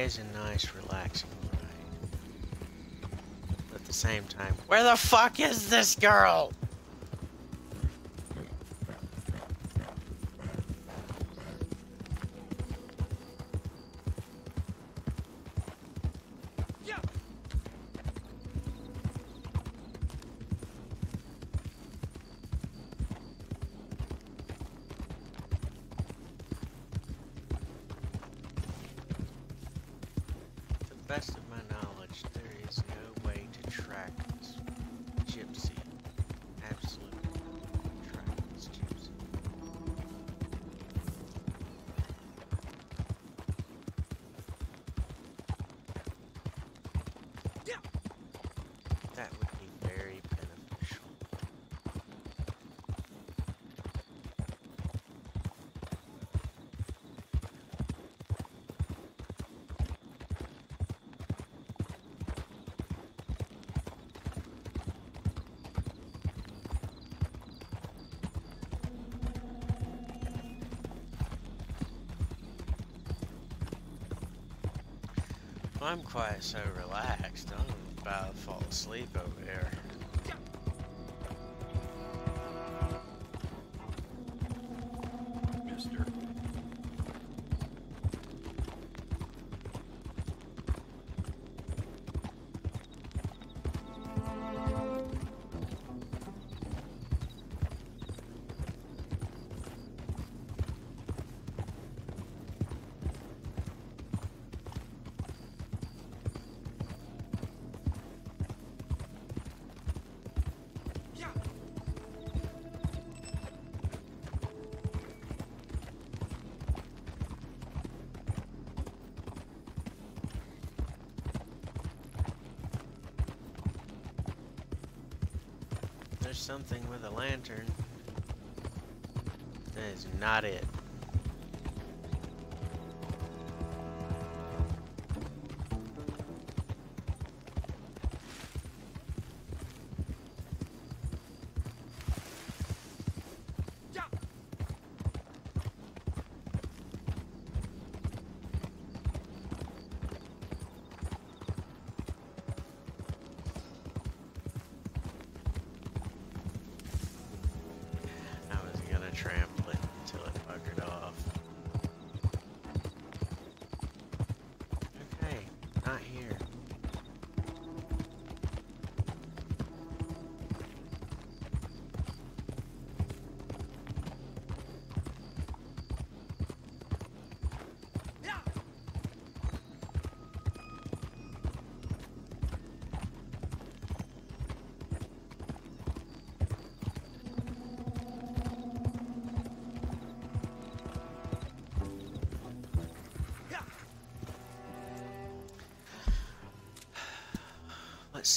It's a nice, relaxing ride. But at the same time, where the fuck is this girl? I'm quite so relaxed. I'm about to fall asleep over here. Something with a lantern. That is not it.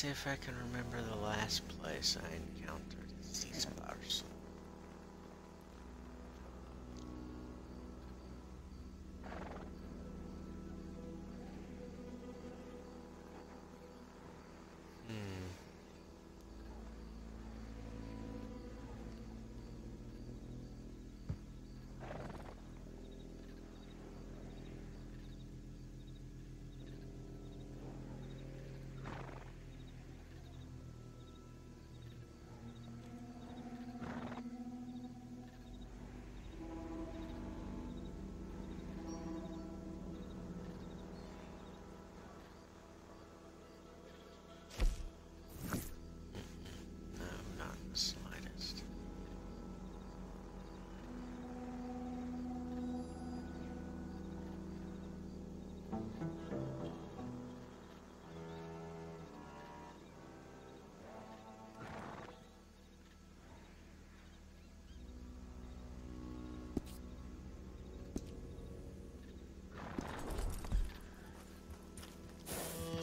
See if I can remember the last place I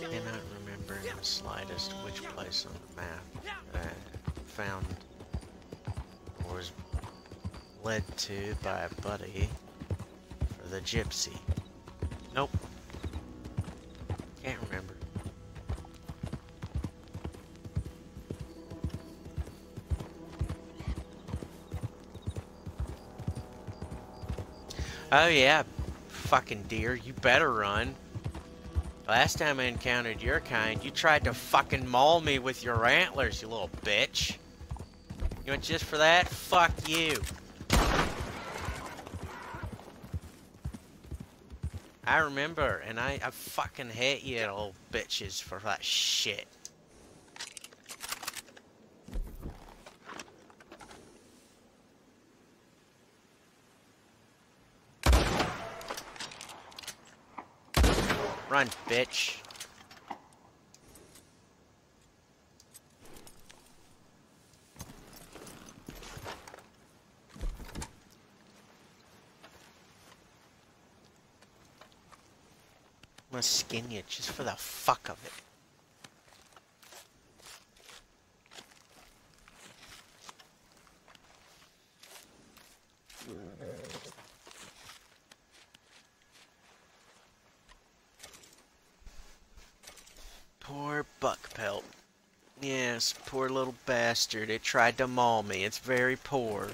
I cannot remember in the slightest which place on the map that I found or was led to by a buddy for the gypsy. Nope. Can't remember. Oh yeah, fucking deer, you better run. Last time I encountered your kind, you tried to fucking maul me with your antlers, you little bitch. You went just for that? Fuck you. I remember, and I, I fucking hate you little bitches for that shit. Run, bitch. I'm gonna skin you just for the fuck of it. Poor buck pelt. Yes, poor little bastard. It tried to maul me. It's very poor.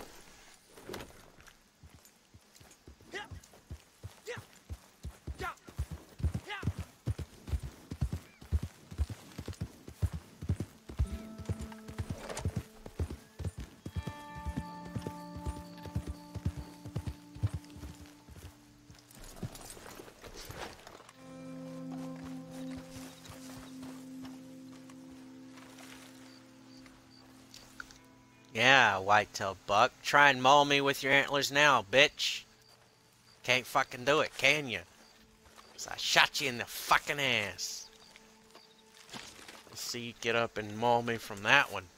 White-tailed buck. Try and maul me with your antlers now, bitch. Can't fucking do it, can you? 'Cause I shot you in the fucking ass. Let's see you get up and maul me from that one.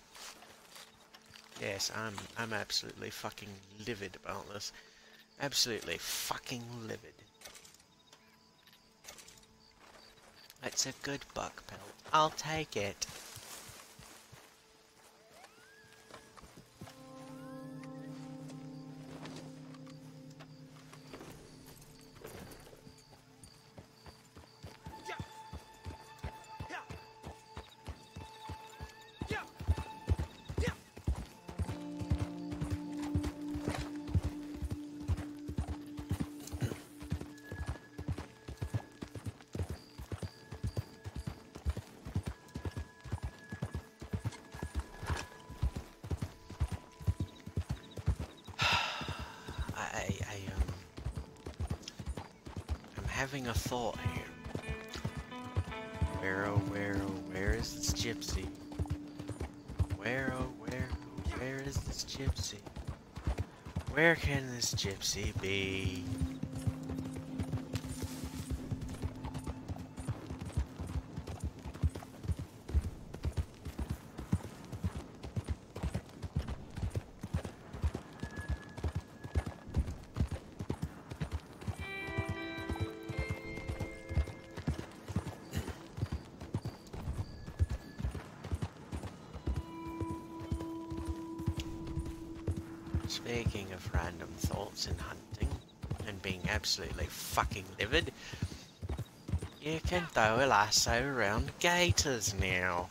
Yes, I'm I'm absolutely fucking livid about this. Absolutely fucking livid. That's a good buck pelt. I'll take it. Where can this gypsy be? Throw a lasso around gators now.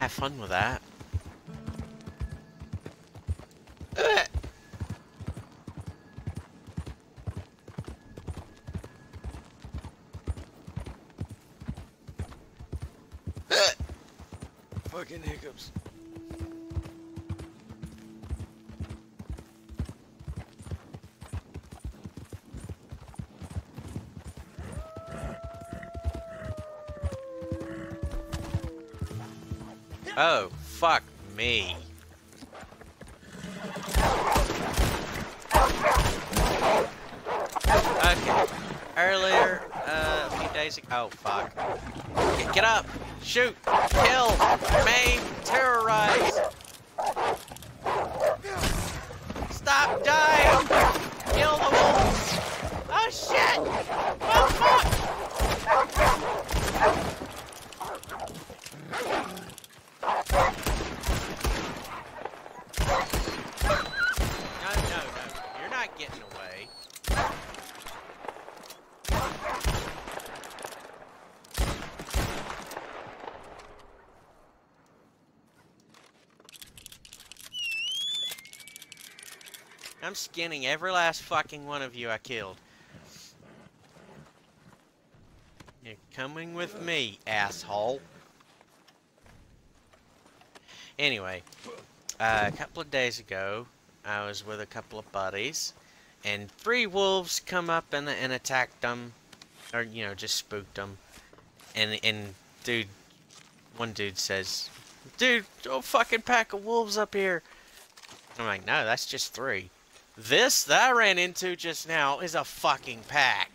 Have fun with that. Me. Okay. Earlier, uh, a few days ago. Oh, fuck. Get, get up! Shoot! Kill! Maim! Terrorize! Stop! dying! Kill the wolves! Oh, shit! Oh, fuck! No, no, no. You're not getting away. I'm skinning every last fucking one of you I killed. You're Coming with me, asshole. Anyway, uh, a couple of days ago, I was with a couple of buddies, and three wolves come up and, and attacked them, or, you know, just spooked them. And, and, dude, one dude says, Dude, a fucking pack of wolves up here. I'm like, no, that's just three. This that I ran into just now is a fucking pack.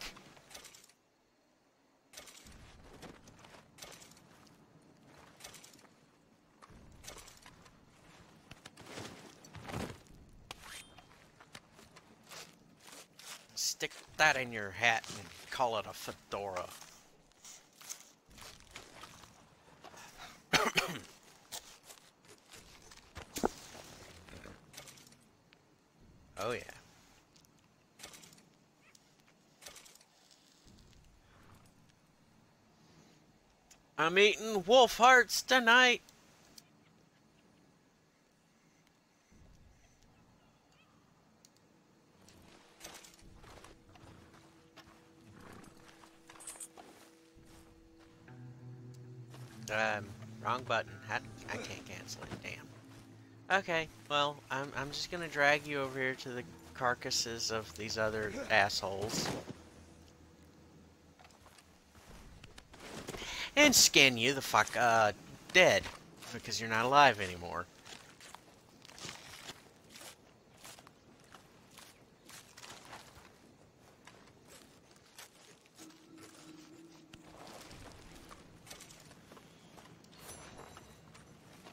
Stick that in your hat and call it a fedora. oh yeah. I'm eating wolf hearts tonight. Um, wrong button. How, I can't cancel it. Okay, well, I'm, I'm just gonna drag you over here to the carcasses of these other assholes. And skin you the fuck, uh, dead. Because you're not alive anymore.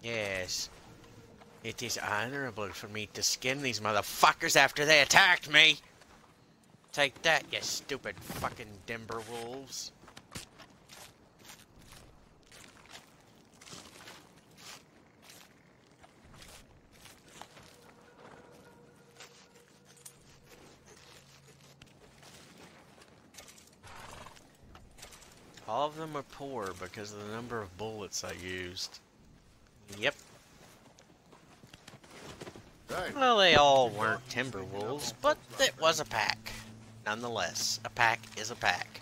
Yes. It is honorable for me to skin these motherfuckers after they attacked me. Take that, you stupid fucking Denver wolves. All of them are poor because of the number of bullets I used. Yep. Well, they all weren't timber wolves, but it was a pack. Nonetheless, a pack is a pack.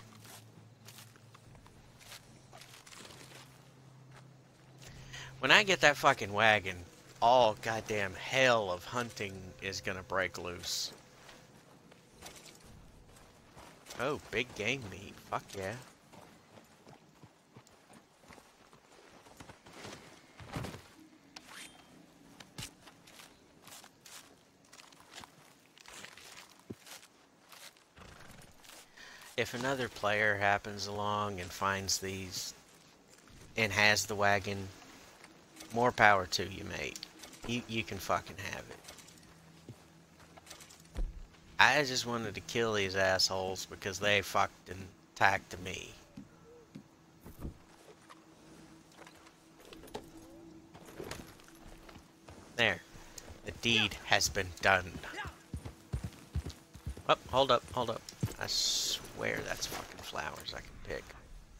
When I get that fucking wagon, all goddamn hell of hunting is gonna break loose. Oh, big game meat. Fuck yeah. If another player happens along and finds these and has the wagon, more power to you, mate. You you can fucking have it. I just wanted to kill these assholes because they fucked and attacked me. There. The deed has been done. Oh, hold up, hold up. I swear that's fucking flowers I can pick.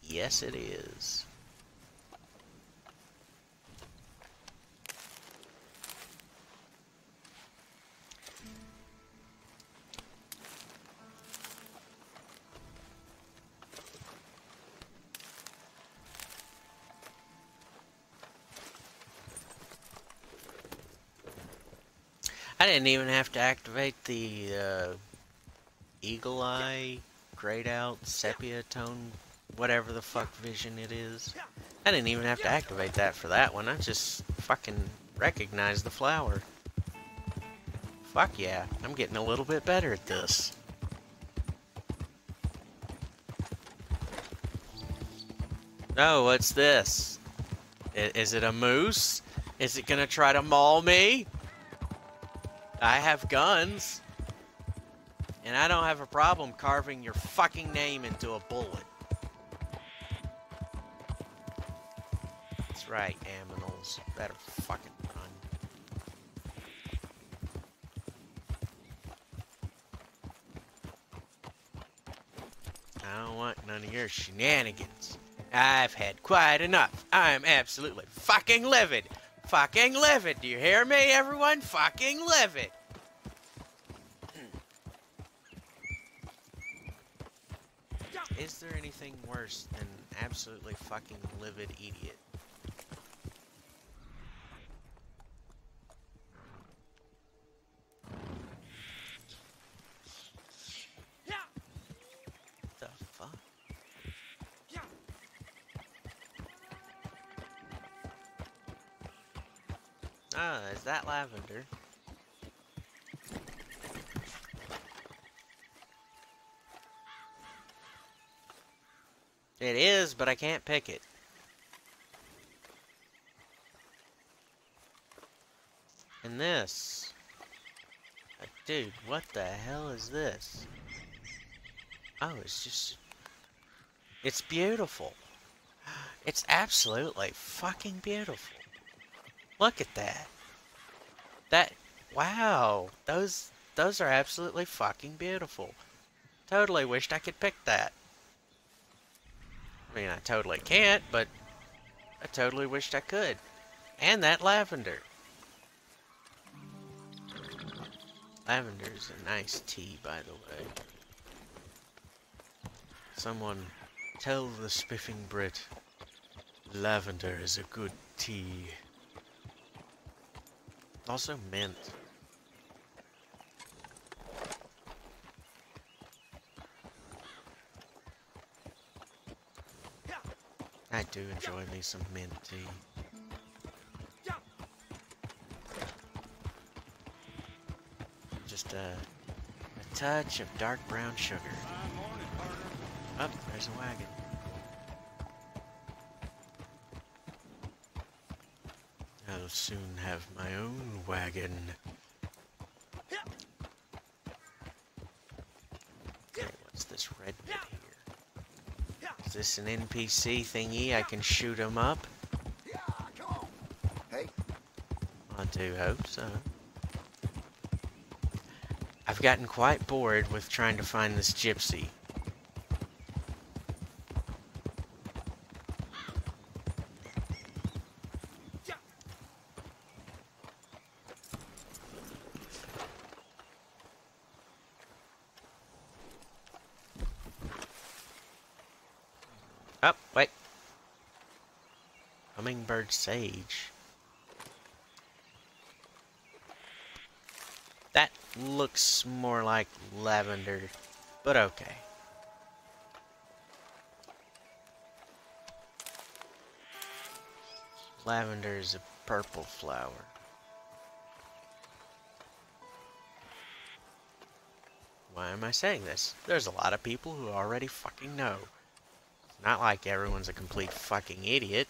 Yes, it is. I didn't even have to activate the uh, eagle eye, grayed out, sepia tone, whatever the fuck vision it is. I didn't even have to activate that for that one. I just fucking recognized the flower. Fuck yeah, I'm getting a little bit better at this. No, what's this? I- Is it a moose? Is it gonna try to maul me? I have guns. And I don't have a problem carving your fucking name into a bullet. That's right, aminals. Better fucking run. I don't want none of your shenanigans. I've had quite enough. I'm absolutely fucking livid. Fucking livid. Do you hear me, everyone? Fucking livid. Is there anything worse than absolutely fucking livid idiot. Ah, is that lavender? It is, but I can't pick it. And this. Uh, Dude, what the hell is this? Oh, it's just... It's beautiful. It's absolutely fucking beautiful. Look at that. That... Wow. Those... Those are absolutely fucking beautiful. Totally wished I could pick that. I mean, I totally can't, but I totally wished I could. And that lavender. Lavender's a nice tea, by the way. Someone tell the spiffing Brit lavender is a good tea. Also mint. Do enjoy me some mint tea. Just a, a touch of dark brown sugar. Up, oh, there's a wagon. I'll soon have my own wagon. What's this red this an NPC thingy? I can shoot him up? I do hope so. I've gotten quite bored with trying to find this gypsy. Oh, wait. Hummingbird sage. That looks more like lavender, but okay. Lavender is a purple flower. Why am I saying this? There's a lot of people who already fucking know. It's not like everyone's a complete fucking idiot.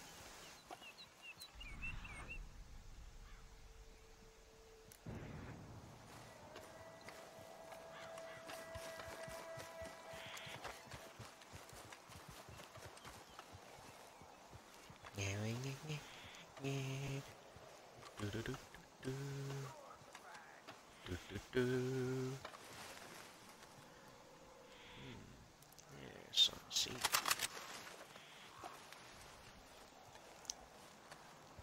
Yes, I see.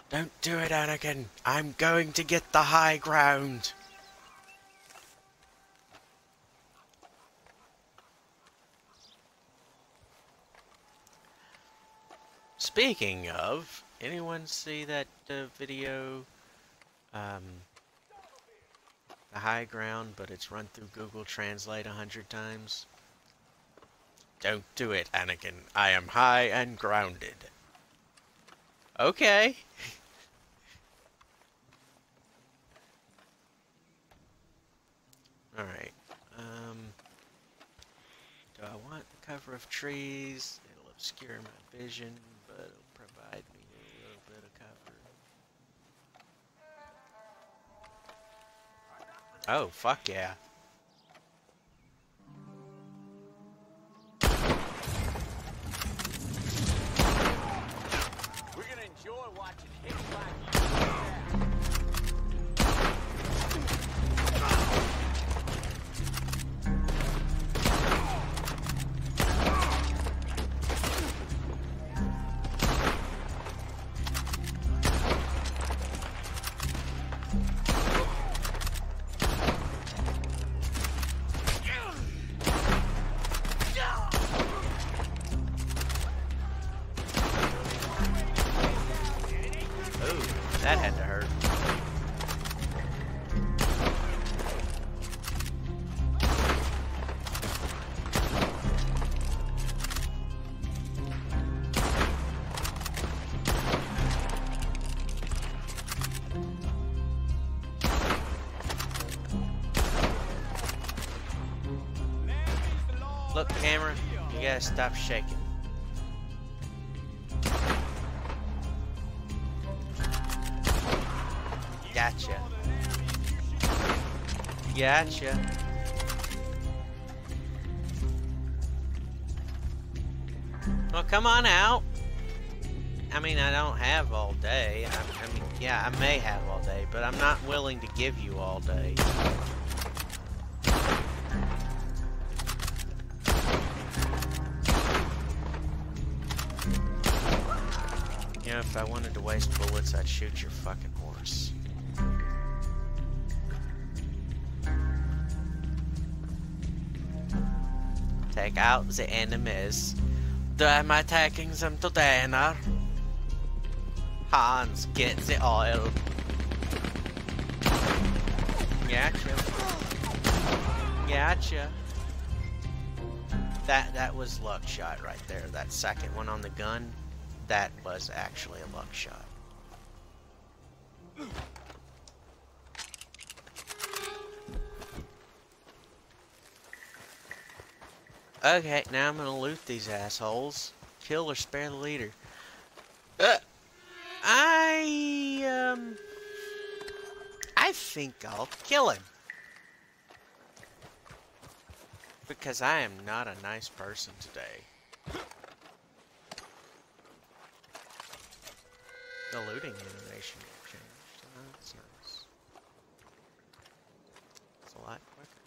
Don't do it, Anakin. I'm going to get the high ground. Speaking of, anyone see that uh, video? Um, the high ground, but it's run through Google Translate a hundred times. Don't do it, Anakin. I am high and grounded. Okay. Alright. Um, do I cover of trees? It'll obscure my vision, but it'll provide me a little bit of cover. Oh, fuck yeah. Gotta stop shaking. Gotcha. Gotcha. Well, come on out. I mean, I don't have all day. I, I mean, yeah, I may have all day, but I'm not willing to give you all day. Fucking horse. Take out the enemies. Do I'm attacking them to dinner. Hans, get the oil. Gotcha. Gotcha. That that was luck shot right there. That second one on the gun, that was actually a luck shot. Okay, now I'm gonna loot these assholes. Kill or spare the leader. Uh, I um, I think I'll kill him because I am not a nice person today. Looting animation changed. Oh, that's nice. It's a lot quicker.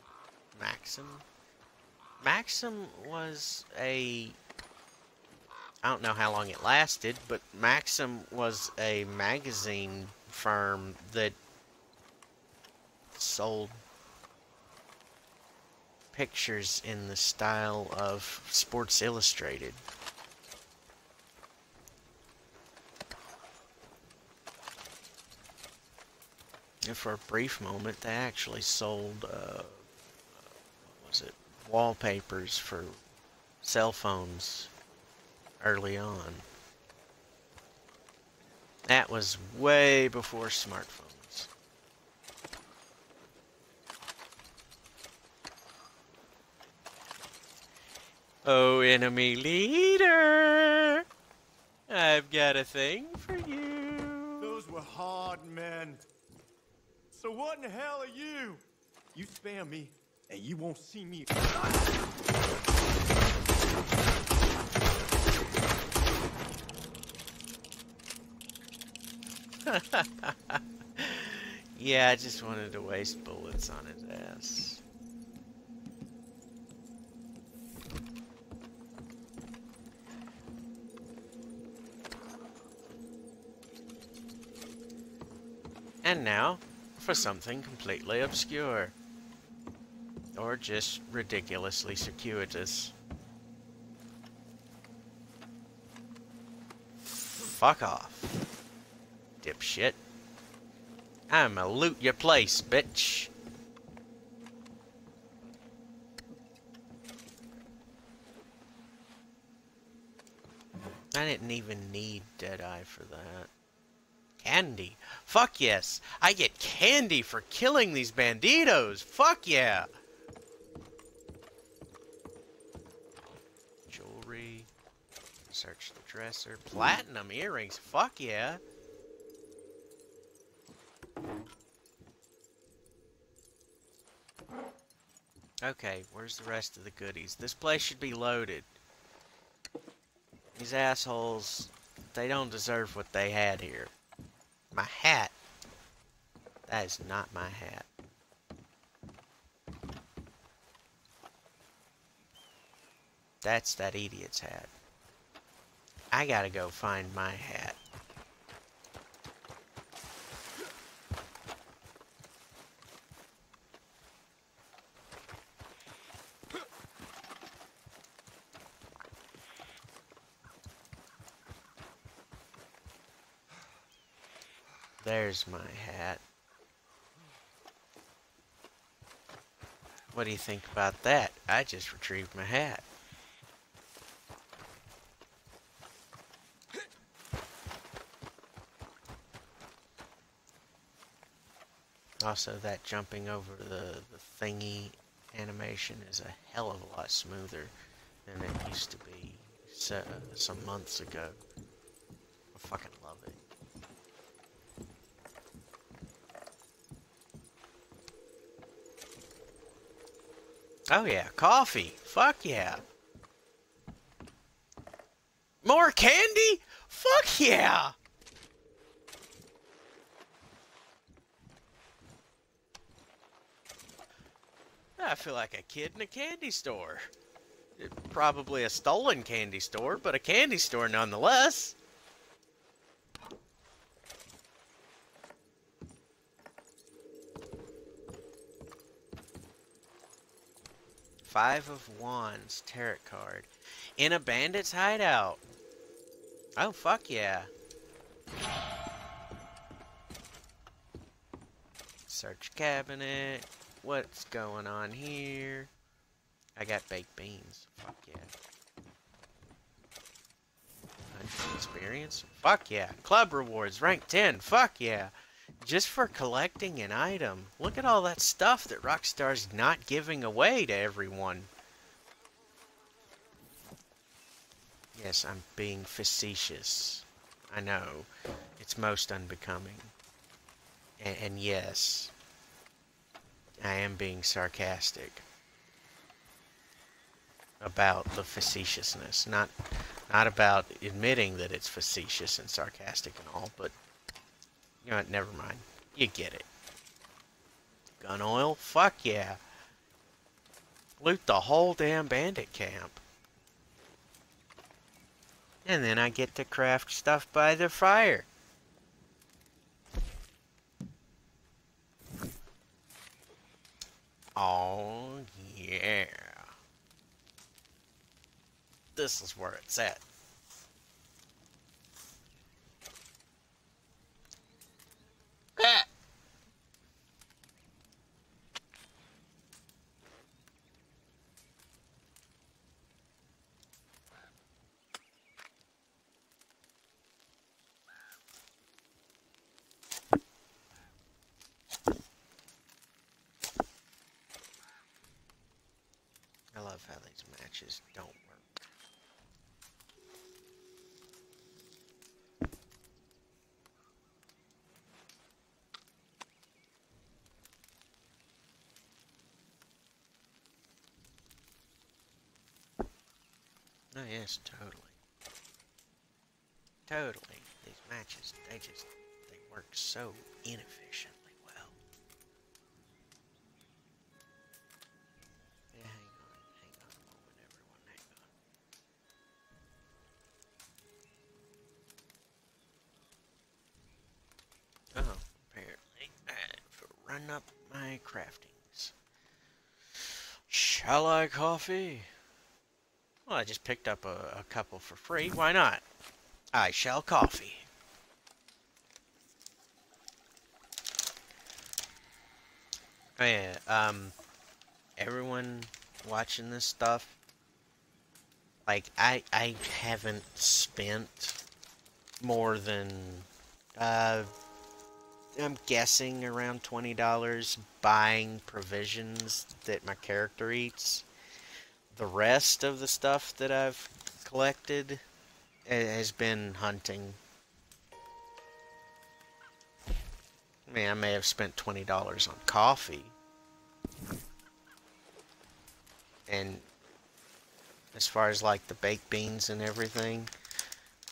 Maxim. Maxim was a. I don't know how long it lasted, but Maxim was a magazine firm that sold pictures in the style of Sports Illustrated. And for a brief moment, they actually sold, uh, was it, wallpapers for cell phones early on. That was way before smartphones. Oh, enemy leader! I've got a thing for you. Those were hard men. So what in hell are you? You spare me, and you won't see me. Yeah, I just wanted to waste bullets on his ass. And now, for something completely obscure. Or just ridiculously circuitous. Fuck off. Dipshit. I'ma loot your place, bitch. I didn't even need Deadeye for that. Candy. Fuck yes. I get candy for killing these banditos. Fuck yeah. Search the dresser. Platinum earrings. Fuck yeah. Okay, where's the rest of the goodies? This place should be loaded. These assholes, they don't deserve what they had here. My hat. That is not my hat. That's that idiot's hat. I gotta go find my hat. There's my hat. What do you think about that? I just retrieved my hat. Also, that jumping over the, the thingy animation is a hell of a lot smoother than it used to be so, some months ago. I fucking love it. Oh yeah, coffee. Fuck yeah. More candy? Fuck yeah. I feel like a kid in a candy store. It- probably a stolen candy store, but a candy store nonetheless. Five of Wands tarot card. In a bandit's hideout. Oh, fuck yeah. Search cabinet. What's going on here? I got baked beans. Fuck yeah. 100 experience? Fuck yeah. Club rewards, rank 10. Fuck yeah. Just for collecting an item. Look at all that stuff that Rockstar's not giving away to everyone. Yes, I'm being facetious. I know. It's most unbecoming. And, and yes, I am being sarcastic about the facetiousness. Not not about admitting that it's facetious and sarcastic and all, but you know what, never mind. You get it. Gun oil? Fuck yeah. Loot the whole damn bandit camp. And then I get to craft stuff by the fire. Oh, yeah. This is where it's at. Ah! I love how these matches don't work. Oh yes, totally. Totally. These matches, they just, they work so inefficiently well. Yeah, hang on, hang on a moment, everyone, hang on. Oh, apparently, have to run up my craftings. Shall I coffee? Well, I just picked up a, a couple for free. Why not? I shall coffee. Oh yeah, um, everyone watching this stuff, like, I, I haven't spent more than, uh, I'm guessing around $20 buying provisions that my character eats. The rest of the stuff that I've collected has been hunting. I mean, I may have spent $20 on coffee. And as far as like the baked beans and everything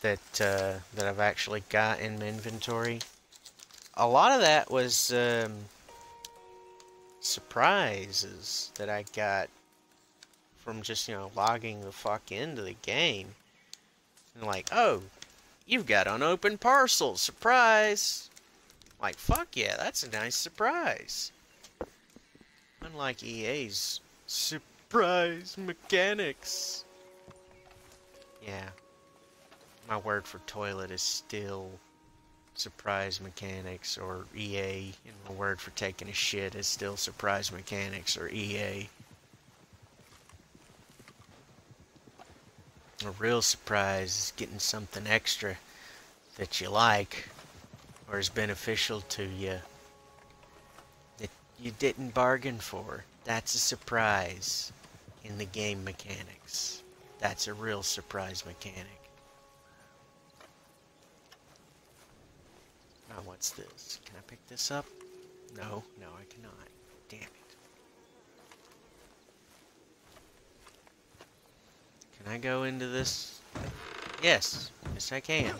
that uh, that I've actually got in my inventory, a lot of that was um, surprises that I got from just you know logging the fuck into the game. And like, oh, you've got unopened parcels, surprise! Like, fuck yeah, that's a nice surprise. Unlike EA's surprise mechanics. Yeah. My word for toilet is still surprise mechanics or EA. And the word for taking a shit is still surprise mechanics or EA. A real surprise is getting something extra that you like or is beneficial to you that you didn't bargain for. That's a surprise in the game mechanics. That's a real surprise mechanic. Now, what's this? Can I pick this up? No, no, I cannot. Damn it. Can I go into this? Yes, yes, I can.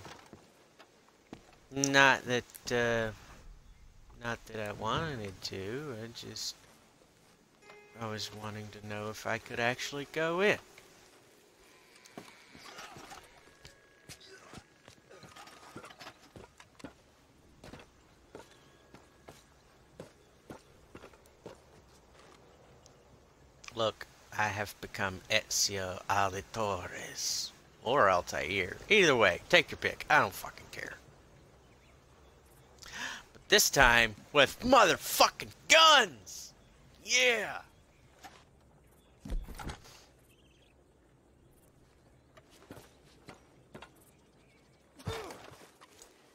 Not that, uh, not that I wanted to. I just, I was wanting to know if I could actually go in. Look, I have become Ezio Auditores. Or Altair. Either way, take your pick. I don't fucking care. But this time, with motherfucking guns! Yeah!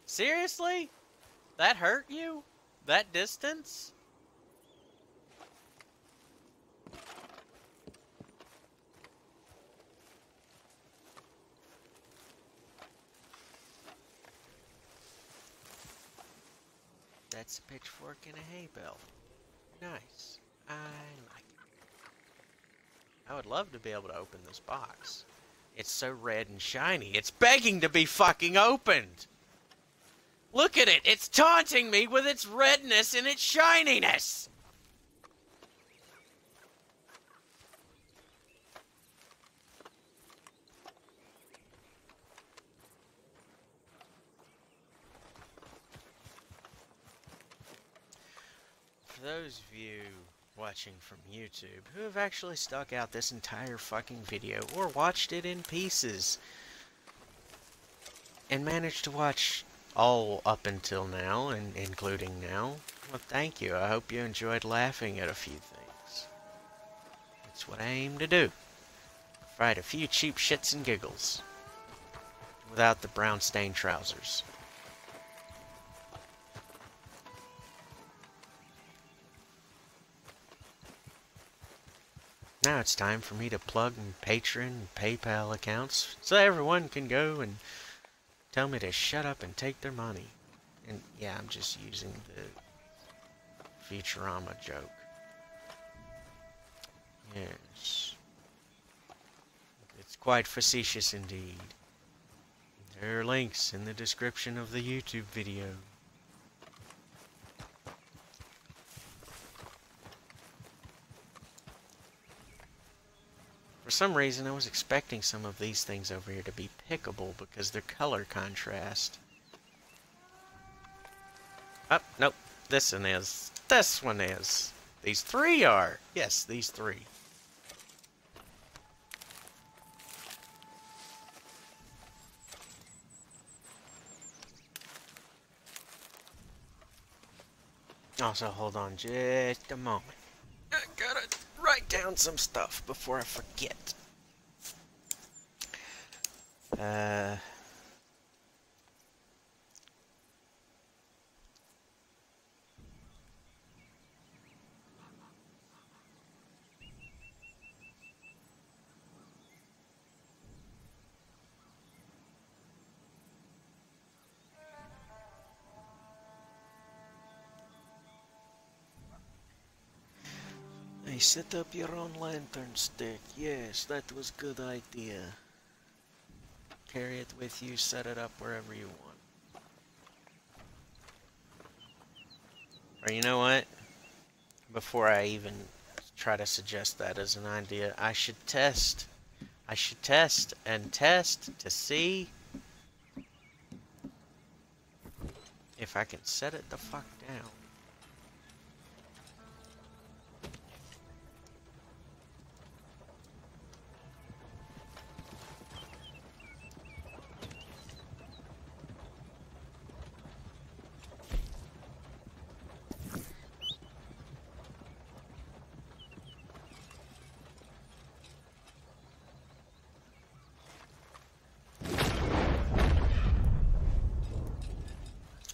Seriously? That hurt you? That distance? That's a pitchfork and a hay bale. Nice. I like it. I would love to be able to open this box. It's so red and shiny. It's begging to be fucking opened. Look at it. It's taunting me with its redness and its shininess. For those of you watching from YouTube who have actually stuck out this entire fucking video or watched it in pieces and managed to watch all up until now and including now, well thank you. I hope you enjoyed laughing at a few things. That's what I aim to do. Provide a few cheap shits and giggles without the brown stained trousers. Now it's time for me to plug in Patreon and PayPal accounts so everyone can go and tell me to shut up and take their money. And yeah, I'm just using the Futurama joke. Yes. It's quite facetious indeed. There are links in the description of the YouTube video. For some reason, I was expecting some of these things over here to be pickable because their color contrast. Oh, nope. This one is. This one is. These three are. Yes, these three. Also, hold on just a moment. I gotta down some stuff before I forget. Uh. Set up your own lantern stick. Yes, that was a good idea. Carry it with you, set it up wherever you want. Or you know what? Before I even try to suggest that as an idea, I should test. I should test and test to see if I can set it the fuck down.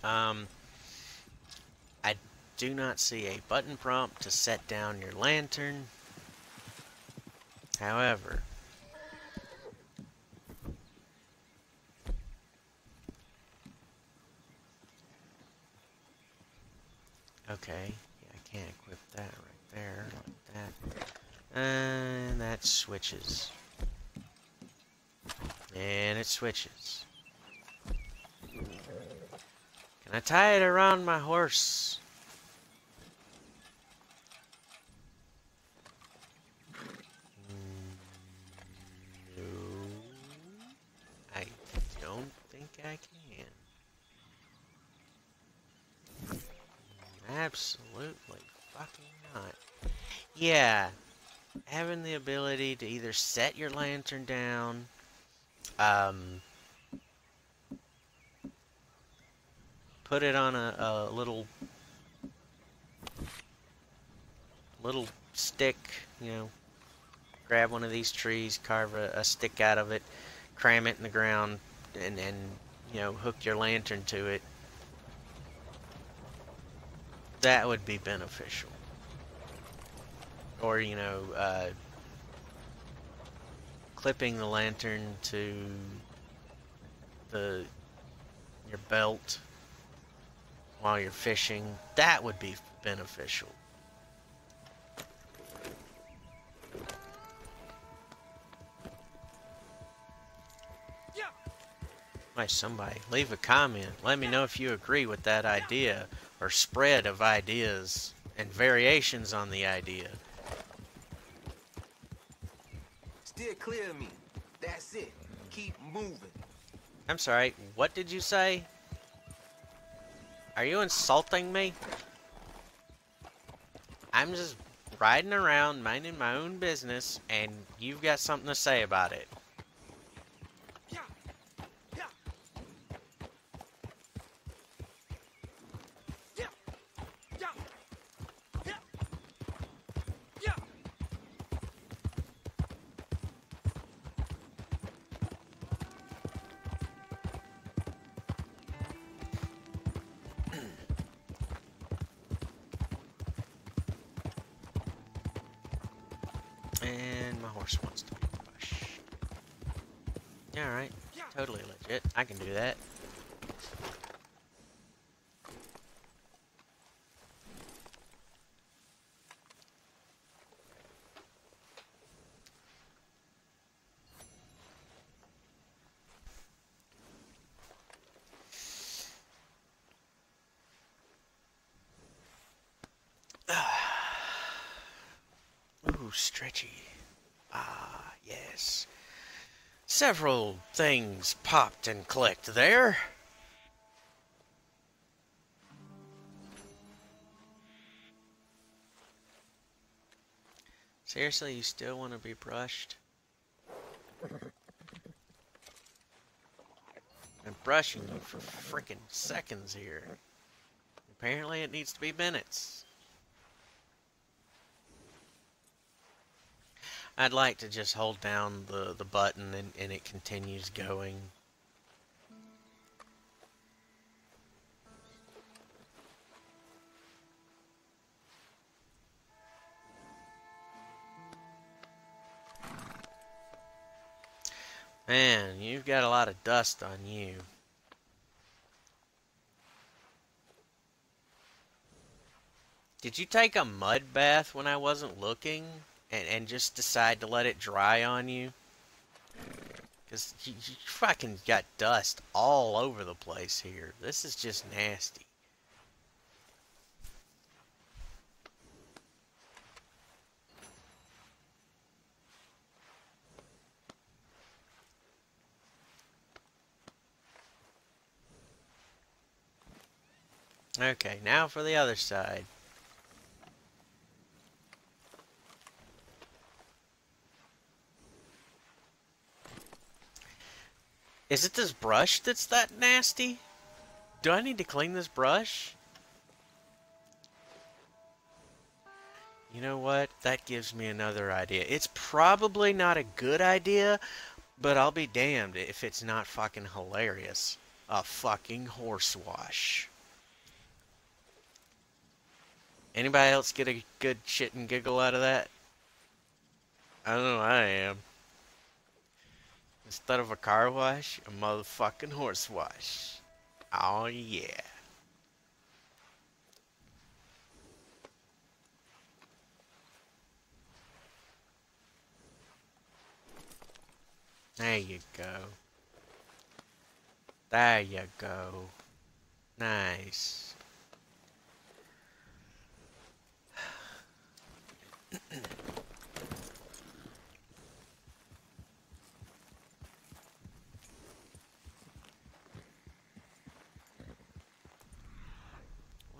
Um, I do not see a button prompt to set down your lantern. However, okay, yeah, I can't equip that right there, like that. And that switches. And it switches. Can I tie it around my horse? Mm, No. I don't think I can. Absolutely fucking not. Yeah. Having the ability to either set your lantern down, um, put it on a, a little little stick, you know, grab one of these trees, carve a, a stick out of it, cram it in the ground, and, and you know, hook your lantern to it. That would be beneficial. Or, you know, uh, clipping the lantern to the your belt while you're fishing, that would be beneficial. Why, somebody, leave a comment. Let me know if you agree with that idea or spread of ideas and variations on the idea. Steer clear of me. That's it. Keep moving. I'm sorry, what did you say? Are you insulting me? I'm just riding around, minding my own business, and you've got something to say about it. Totally legit. I can do that. Ooh, stretchy. Ah, yes. Several things popped and clicked there. Seriously, you still want to be brushed? I'm brushing you for freaking seconds here. Apparently it needs to be minutes. I'd like to just hold down the, the button and, and it continues going. Man, you've got a lot of dust on you. Did you take a mud bath when I wasn't looking? And, and just decide to let it dry on you. Because you, you fucking got dust all over the place here. This is just nasty. Okay, now for the other side. Is it this brush that's that nasty? Do I need to clean this brush? You know what? That gives me another idea. It's probably not a good idea, but I'll be damned if it's not fucking hilarious. A fucking horse wash. Anybody else get a good shit and giggle out of that? I don't know I am. Instead of a car wash, a motherfucking horse wash. Oh yeah. There you go. There you go. Nice.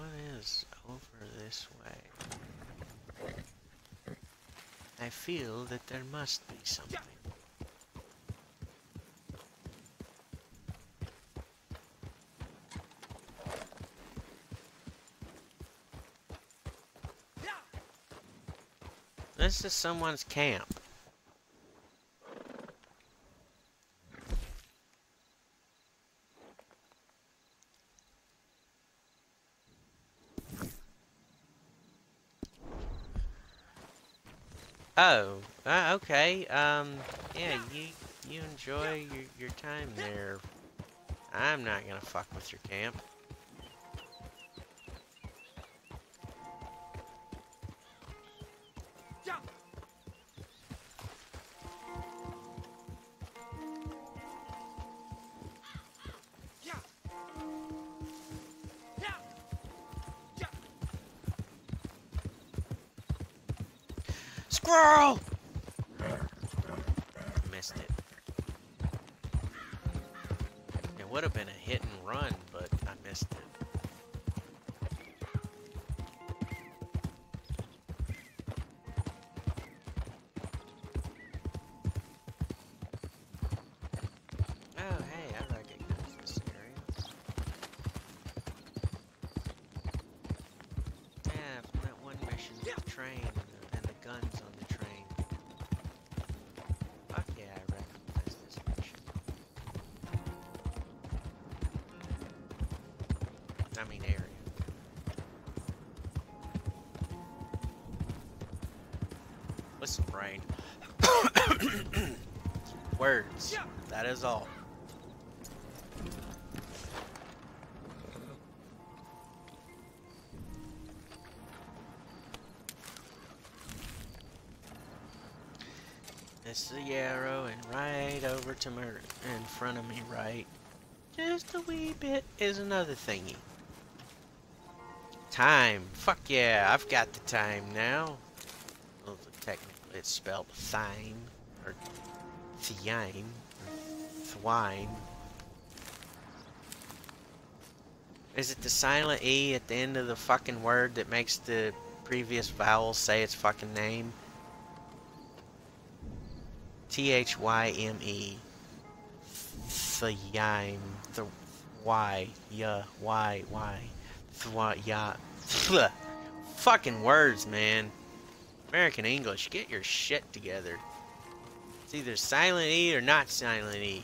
what is over this way? I feel that there must be something. This is someone's camp. Oh, uh, okay. Um, yeah, you you enjoy your, your time there. I'm not gonna fuck with your camp. Words. That is all. It's the arrow and right over to my in front of me, right? Just a wee bit is another thingy. Time. Fuck yeah, I've got the time now. Well, technically it's spelled thime, or thine, thwine. Is it the silent E at the end of the fucking word that makes the previous vowel say its fucking name? Thyme. The Y. Yeah. Y. Y. Thwa. Ya. Fucking words, man. American English, get your shit together. Either silent E or not silent E.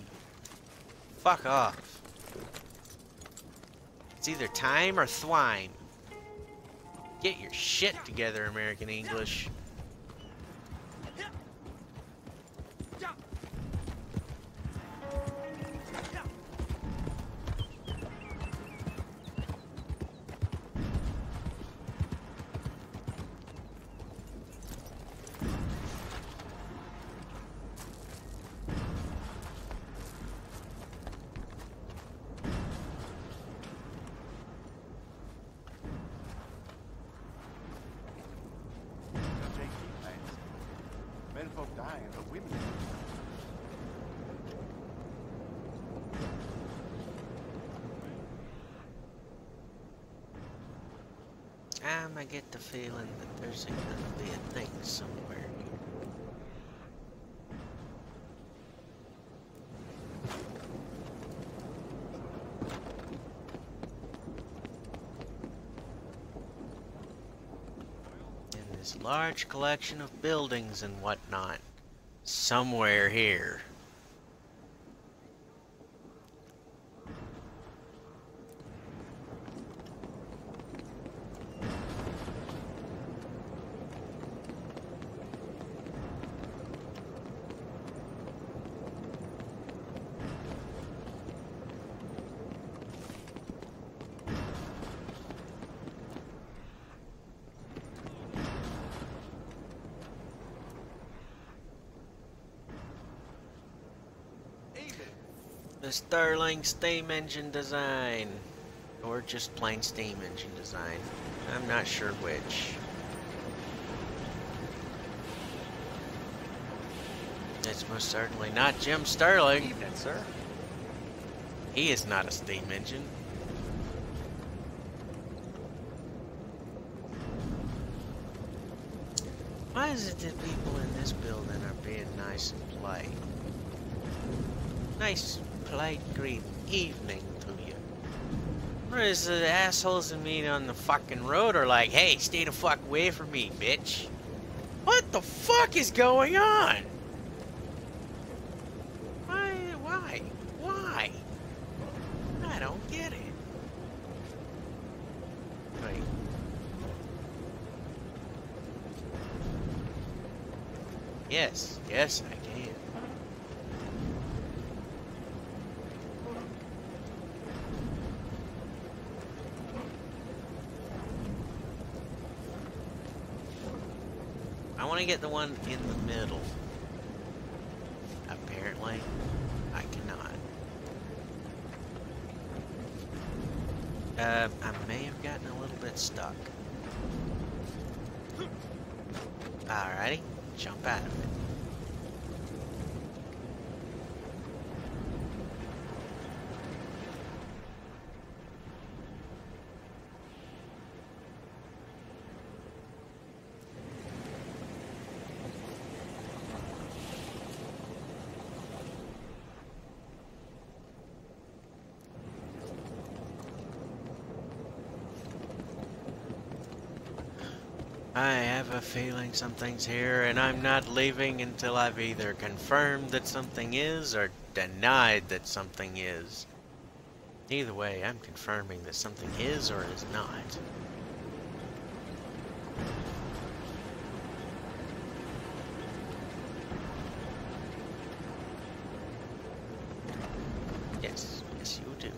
Fuck off. It's either time or thwine. Get your shit together, American English. Men folk dying, but women. Um, I get the feeling that there's gonna be a thing somewhere here. In this large collection of buildings and whatnot. Somewhere here. Stirling steam engine design. Or just plain steam engine design. I'm not sure which. It's most certainly not Jim Sterling. Evening, sir. He is not a steam engine. Why is it that people in this building are being nice and polite? Nice, polite green Evening to you. Whereas the assholes in me on the fucking road are like, hey, stay the fuck away from me, bitch. What the fuck is going on? Why? Why? Why? I don't get it. Wait. Yes, yes, I can. I want to get the one in the middle. Apparently, I cannot. Uh, I may have gotten a little bit stuck. Alrighty, jump out of it. I have a feeling something's here, and I'm not leaving until I've either confirmed that something is or denied that something is. Either way, I'm confirming that something is or is not. Yes, yes you do.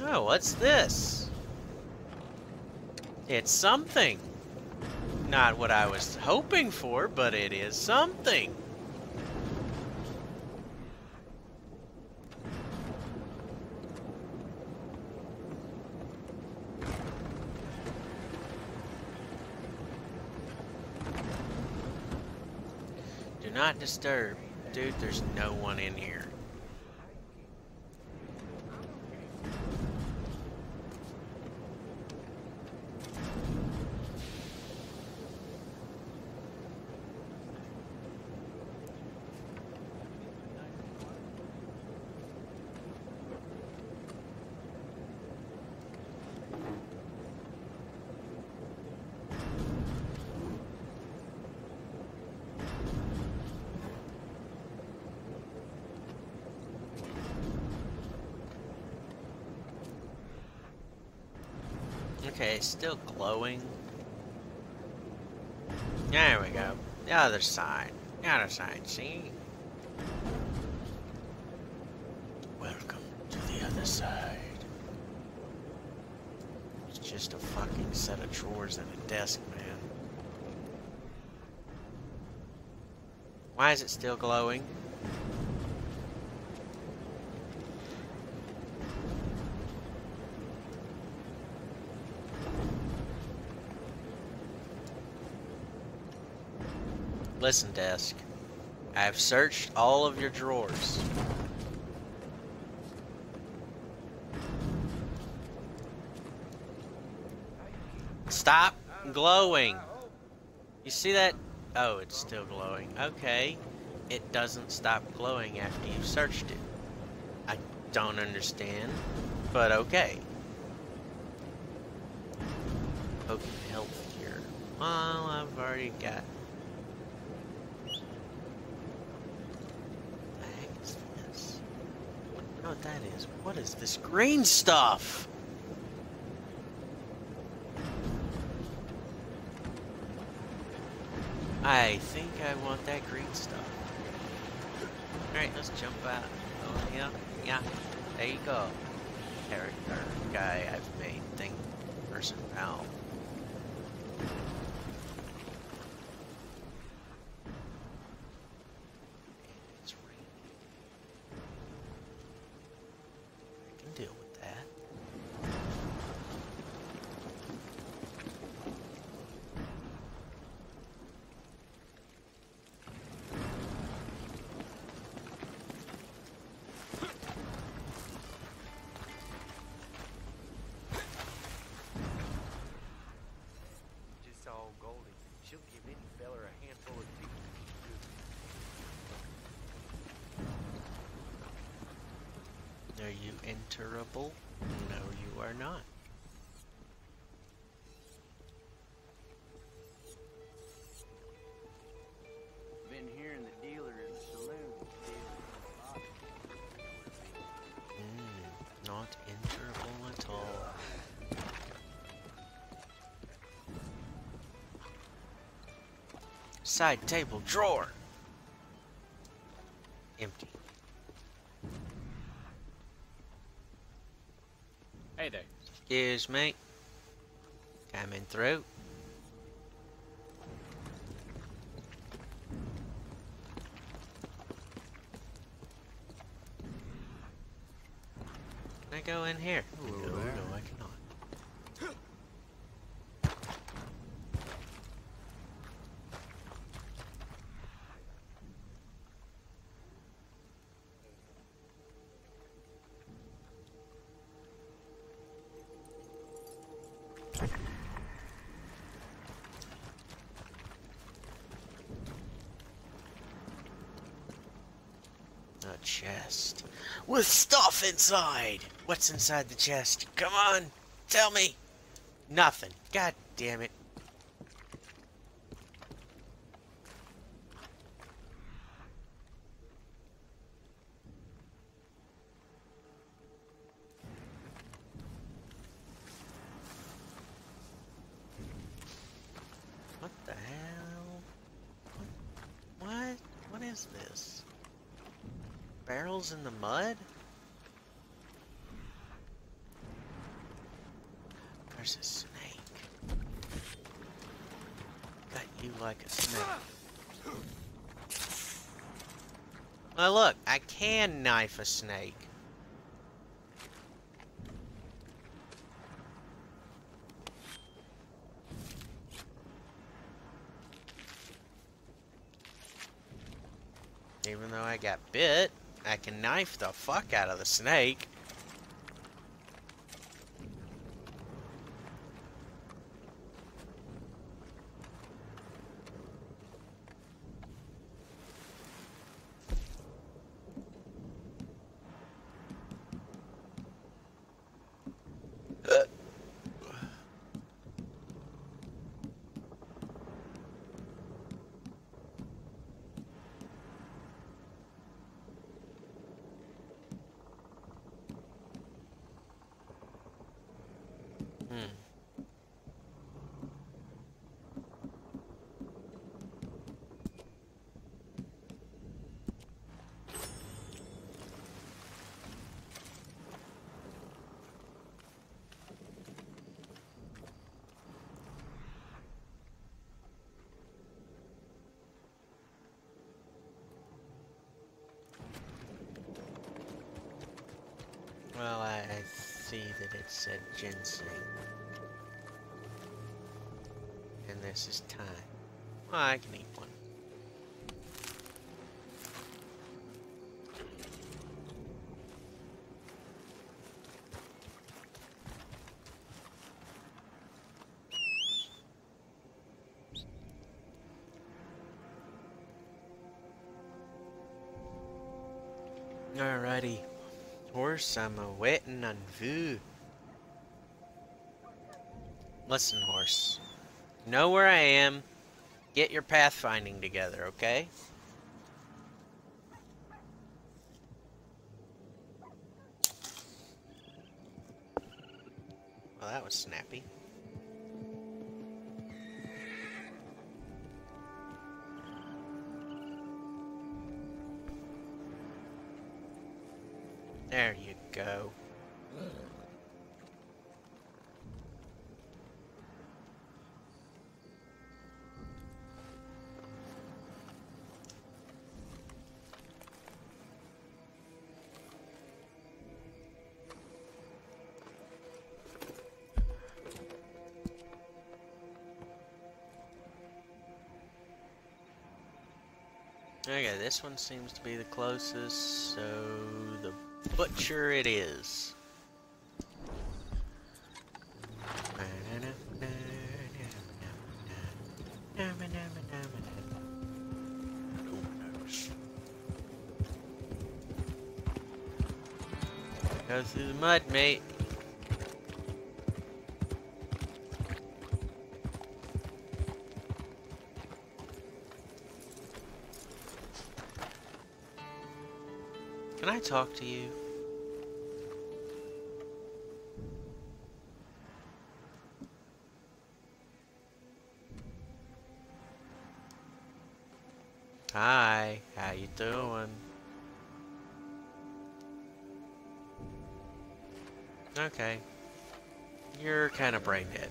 Oh, what's this? It's something. Not what I was hoping for, but it is something. Do not disturb. Dude, there's no one in here. Still glowing. There we go. The other side. The other side, see? Welcome to the other side. It's just a fucking set of drawers and a desk, man. Why is it still glowing? Listen, desk. I have searched all of your drawers. Stop glowing. You see that? Oh, it's still glowing. Okay. It doesn't stop glowing after you've searched it. I don't understand, but okay. Open health here. Well, I've already got the heck is this? I know what that is. What is this green stuff? I think I want that green stuff. Alright, let's jump out. Oh, yeah, yeah. There you go. Character, guy I've made, thing, person, pal. Enterable? No, you are not. Been hearing the dealer in the saloon. Mm, not enterable at all. Side table drawer. Excuse me. Coming through. Can I go in here? no, Stuff inside! What's inside the chest? Come on! Tell me! Nothing. God damn it. What the hell? What? What is this? Barrels in the mud? There's a snake. Got you like a snake. Oh look, I can knife a snake. Even though I got bit, I can knife the fuck out of the snake. Hmm. Well, I, I see that it said ginseng. And this is thyme. Well, I can eat one. Alrighty. Horse, I'm a waiting on you. Listen, horse. Know where I am. Get your pathfinding together, okay? Well, that was snappy. This one seems to be the closest, so the butcher it is. through the mud, mate. Talk to you? Hi, how you doing? Okay. You're kind of brain dead.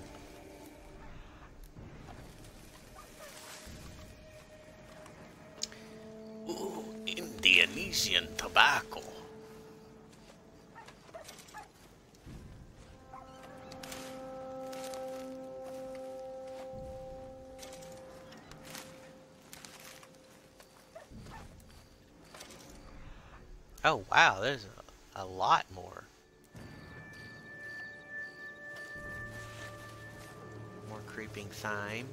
Ooh, Indonesian tobacco. Oh wow, there's a, a lot more. More creeping thyme.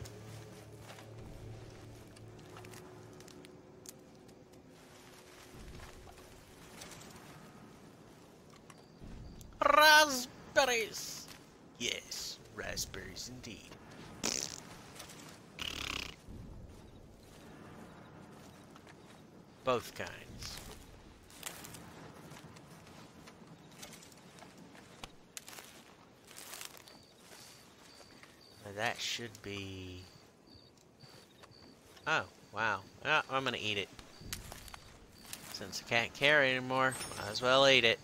Raspberries! Yes, raspberries indeed. Both kinds. Now that should be... Oh, wow. Ah, I'm gonna eat it. Since I can't carry anymore, might as well eat it.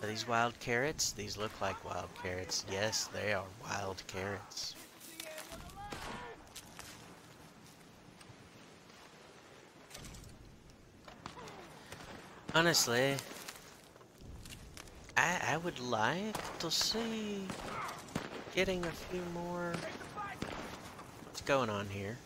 Are these wild carrots? These look like wild carrots. Yes, they are wild carrots. Honestly, would like to see getting a few more. What's going on here?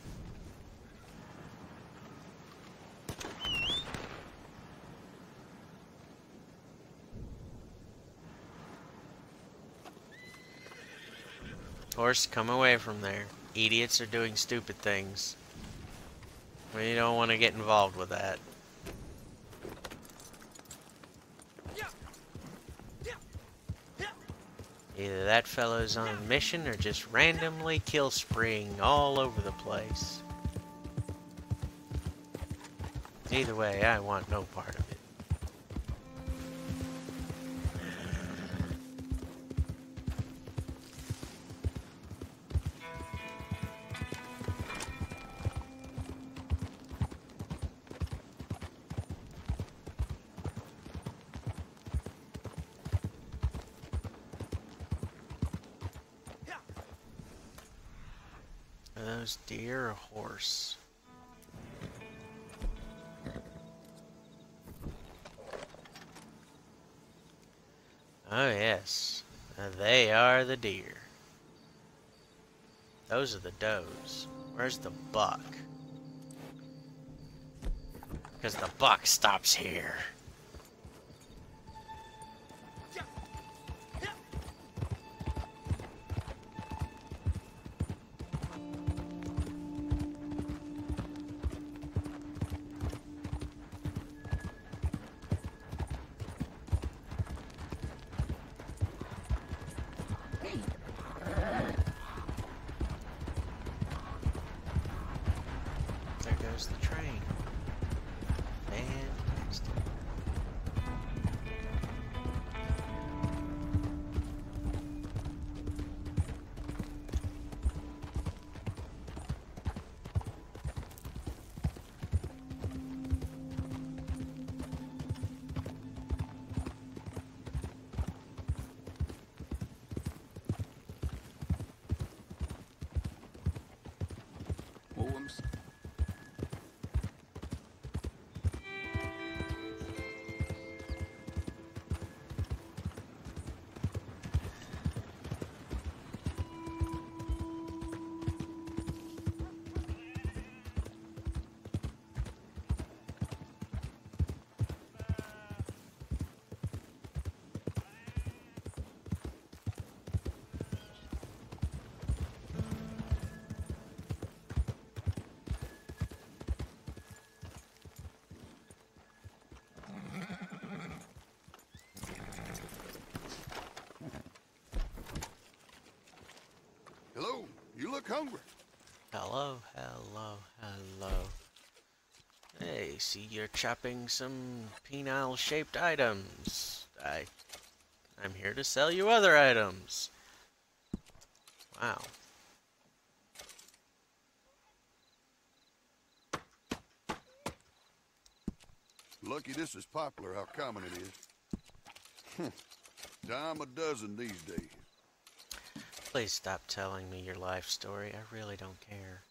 Horse, come away from there. Idiots are doing stupid things. We don't want to get involved with that. Either that fellow's on a mission or just randomly kill spreeing all over the place. Either way, I want no part of deer. Those are the does. Where's the buck? Because the buck stops here. Look hungry. Hello, hello, hello. Hey, see you're chopping some penile-shaped items. I, I'm here to sell you other items. Wow. Lucky this is popular, how common it is. Hmm. Dime a dozen these days. Please stop telling me your life story. I really don't care.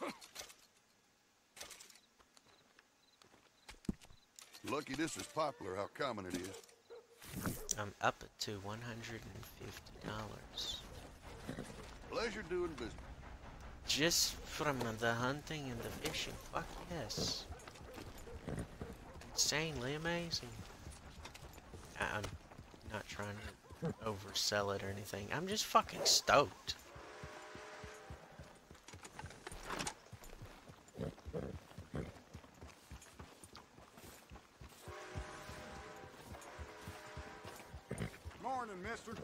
Lucky this is popular, how common it is. I'm up to $150. Pleasure doing business. Just from the hunting and the fishing. Fuck yes. Insanely amazing. I'm not trying to oversell it or anything. I'm just fucking stoked. Morning, mister.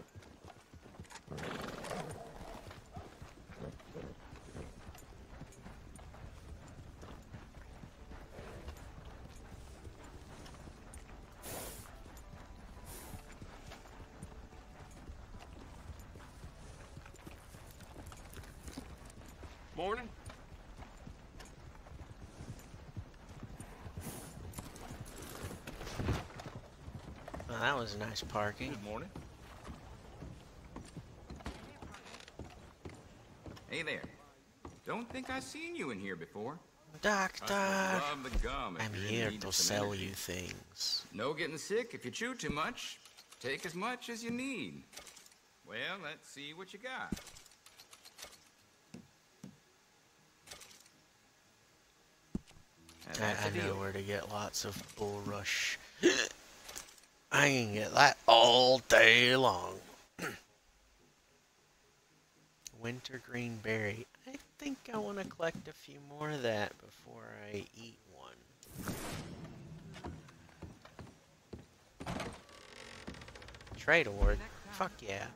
Morning. Well, that was nice parking. Good morning. Hey there. Don't think I've seen you in here before. Doctor, the gum I'm here to sell you things. No getting sick if you chew too much. Take as much as you need. Well, let's see what you got. I, I know where to get lots of bulrush. I can get that all day long. Wintergreen berry. I think I want to collect a few more of that before I eat one. Trade award. Fuck yeah.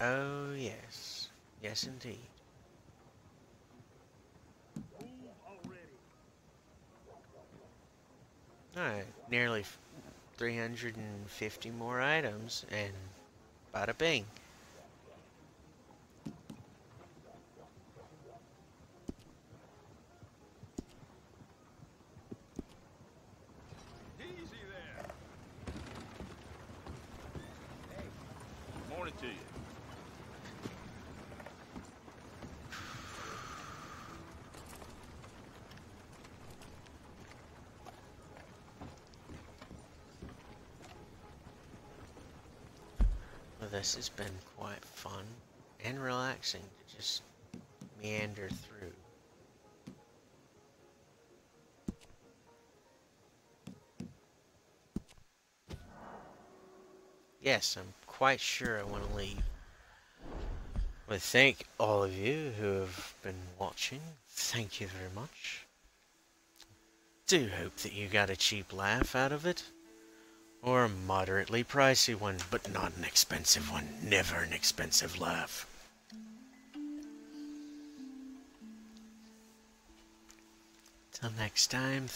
Oh yes. Yes indeed. Alright, nearly 350 more items, and bada bing. Easy there. Morning to you. Well, this has been quite fun and relaxing to just meander through. Yes, I'm quite sure I want to leave. Well, thank all of you who have been watching. Thank you very much. Do hope that you got a cheap laugh out of it. Or a moderately pricey one, but not an expensive one. Never an expensive laugh. Till next time,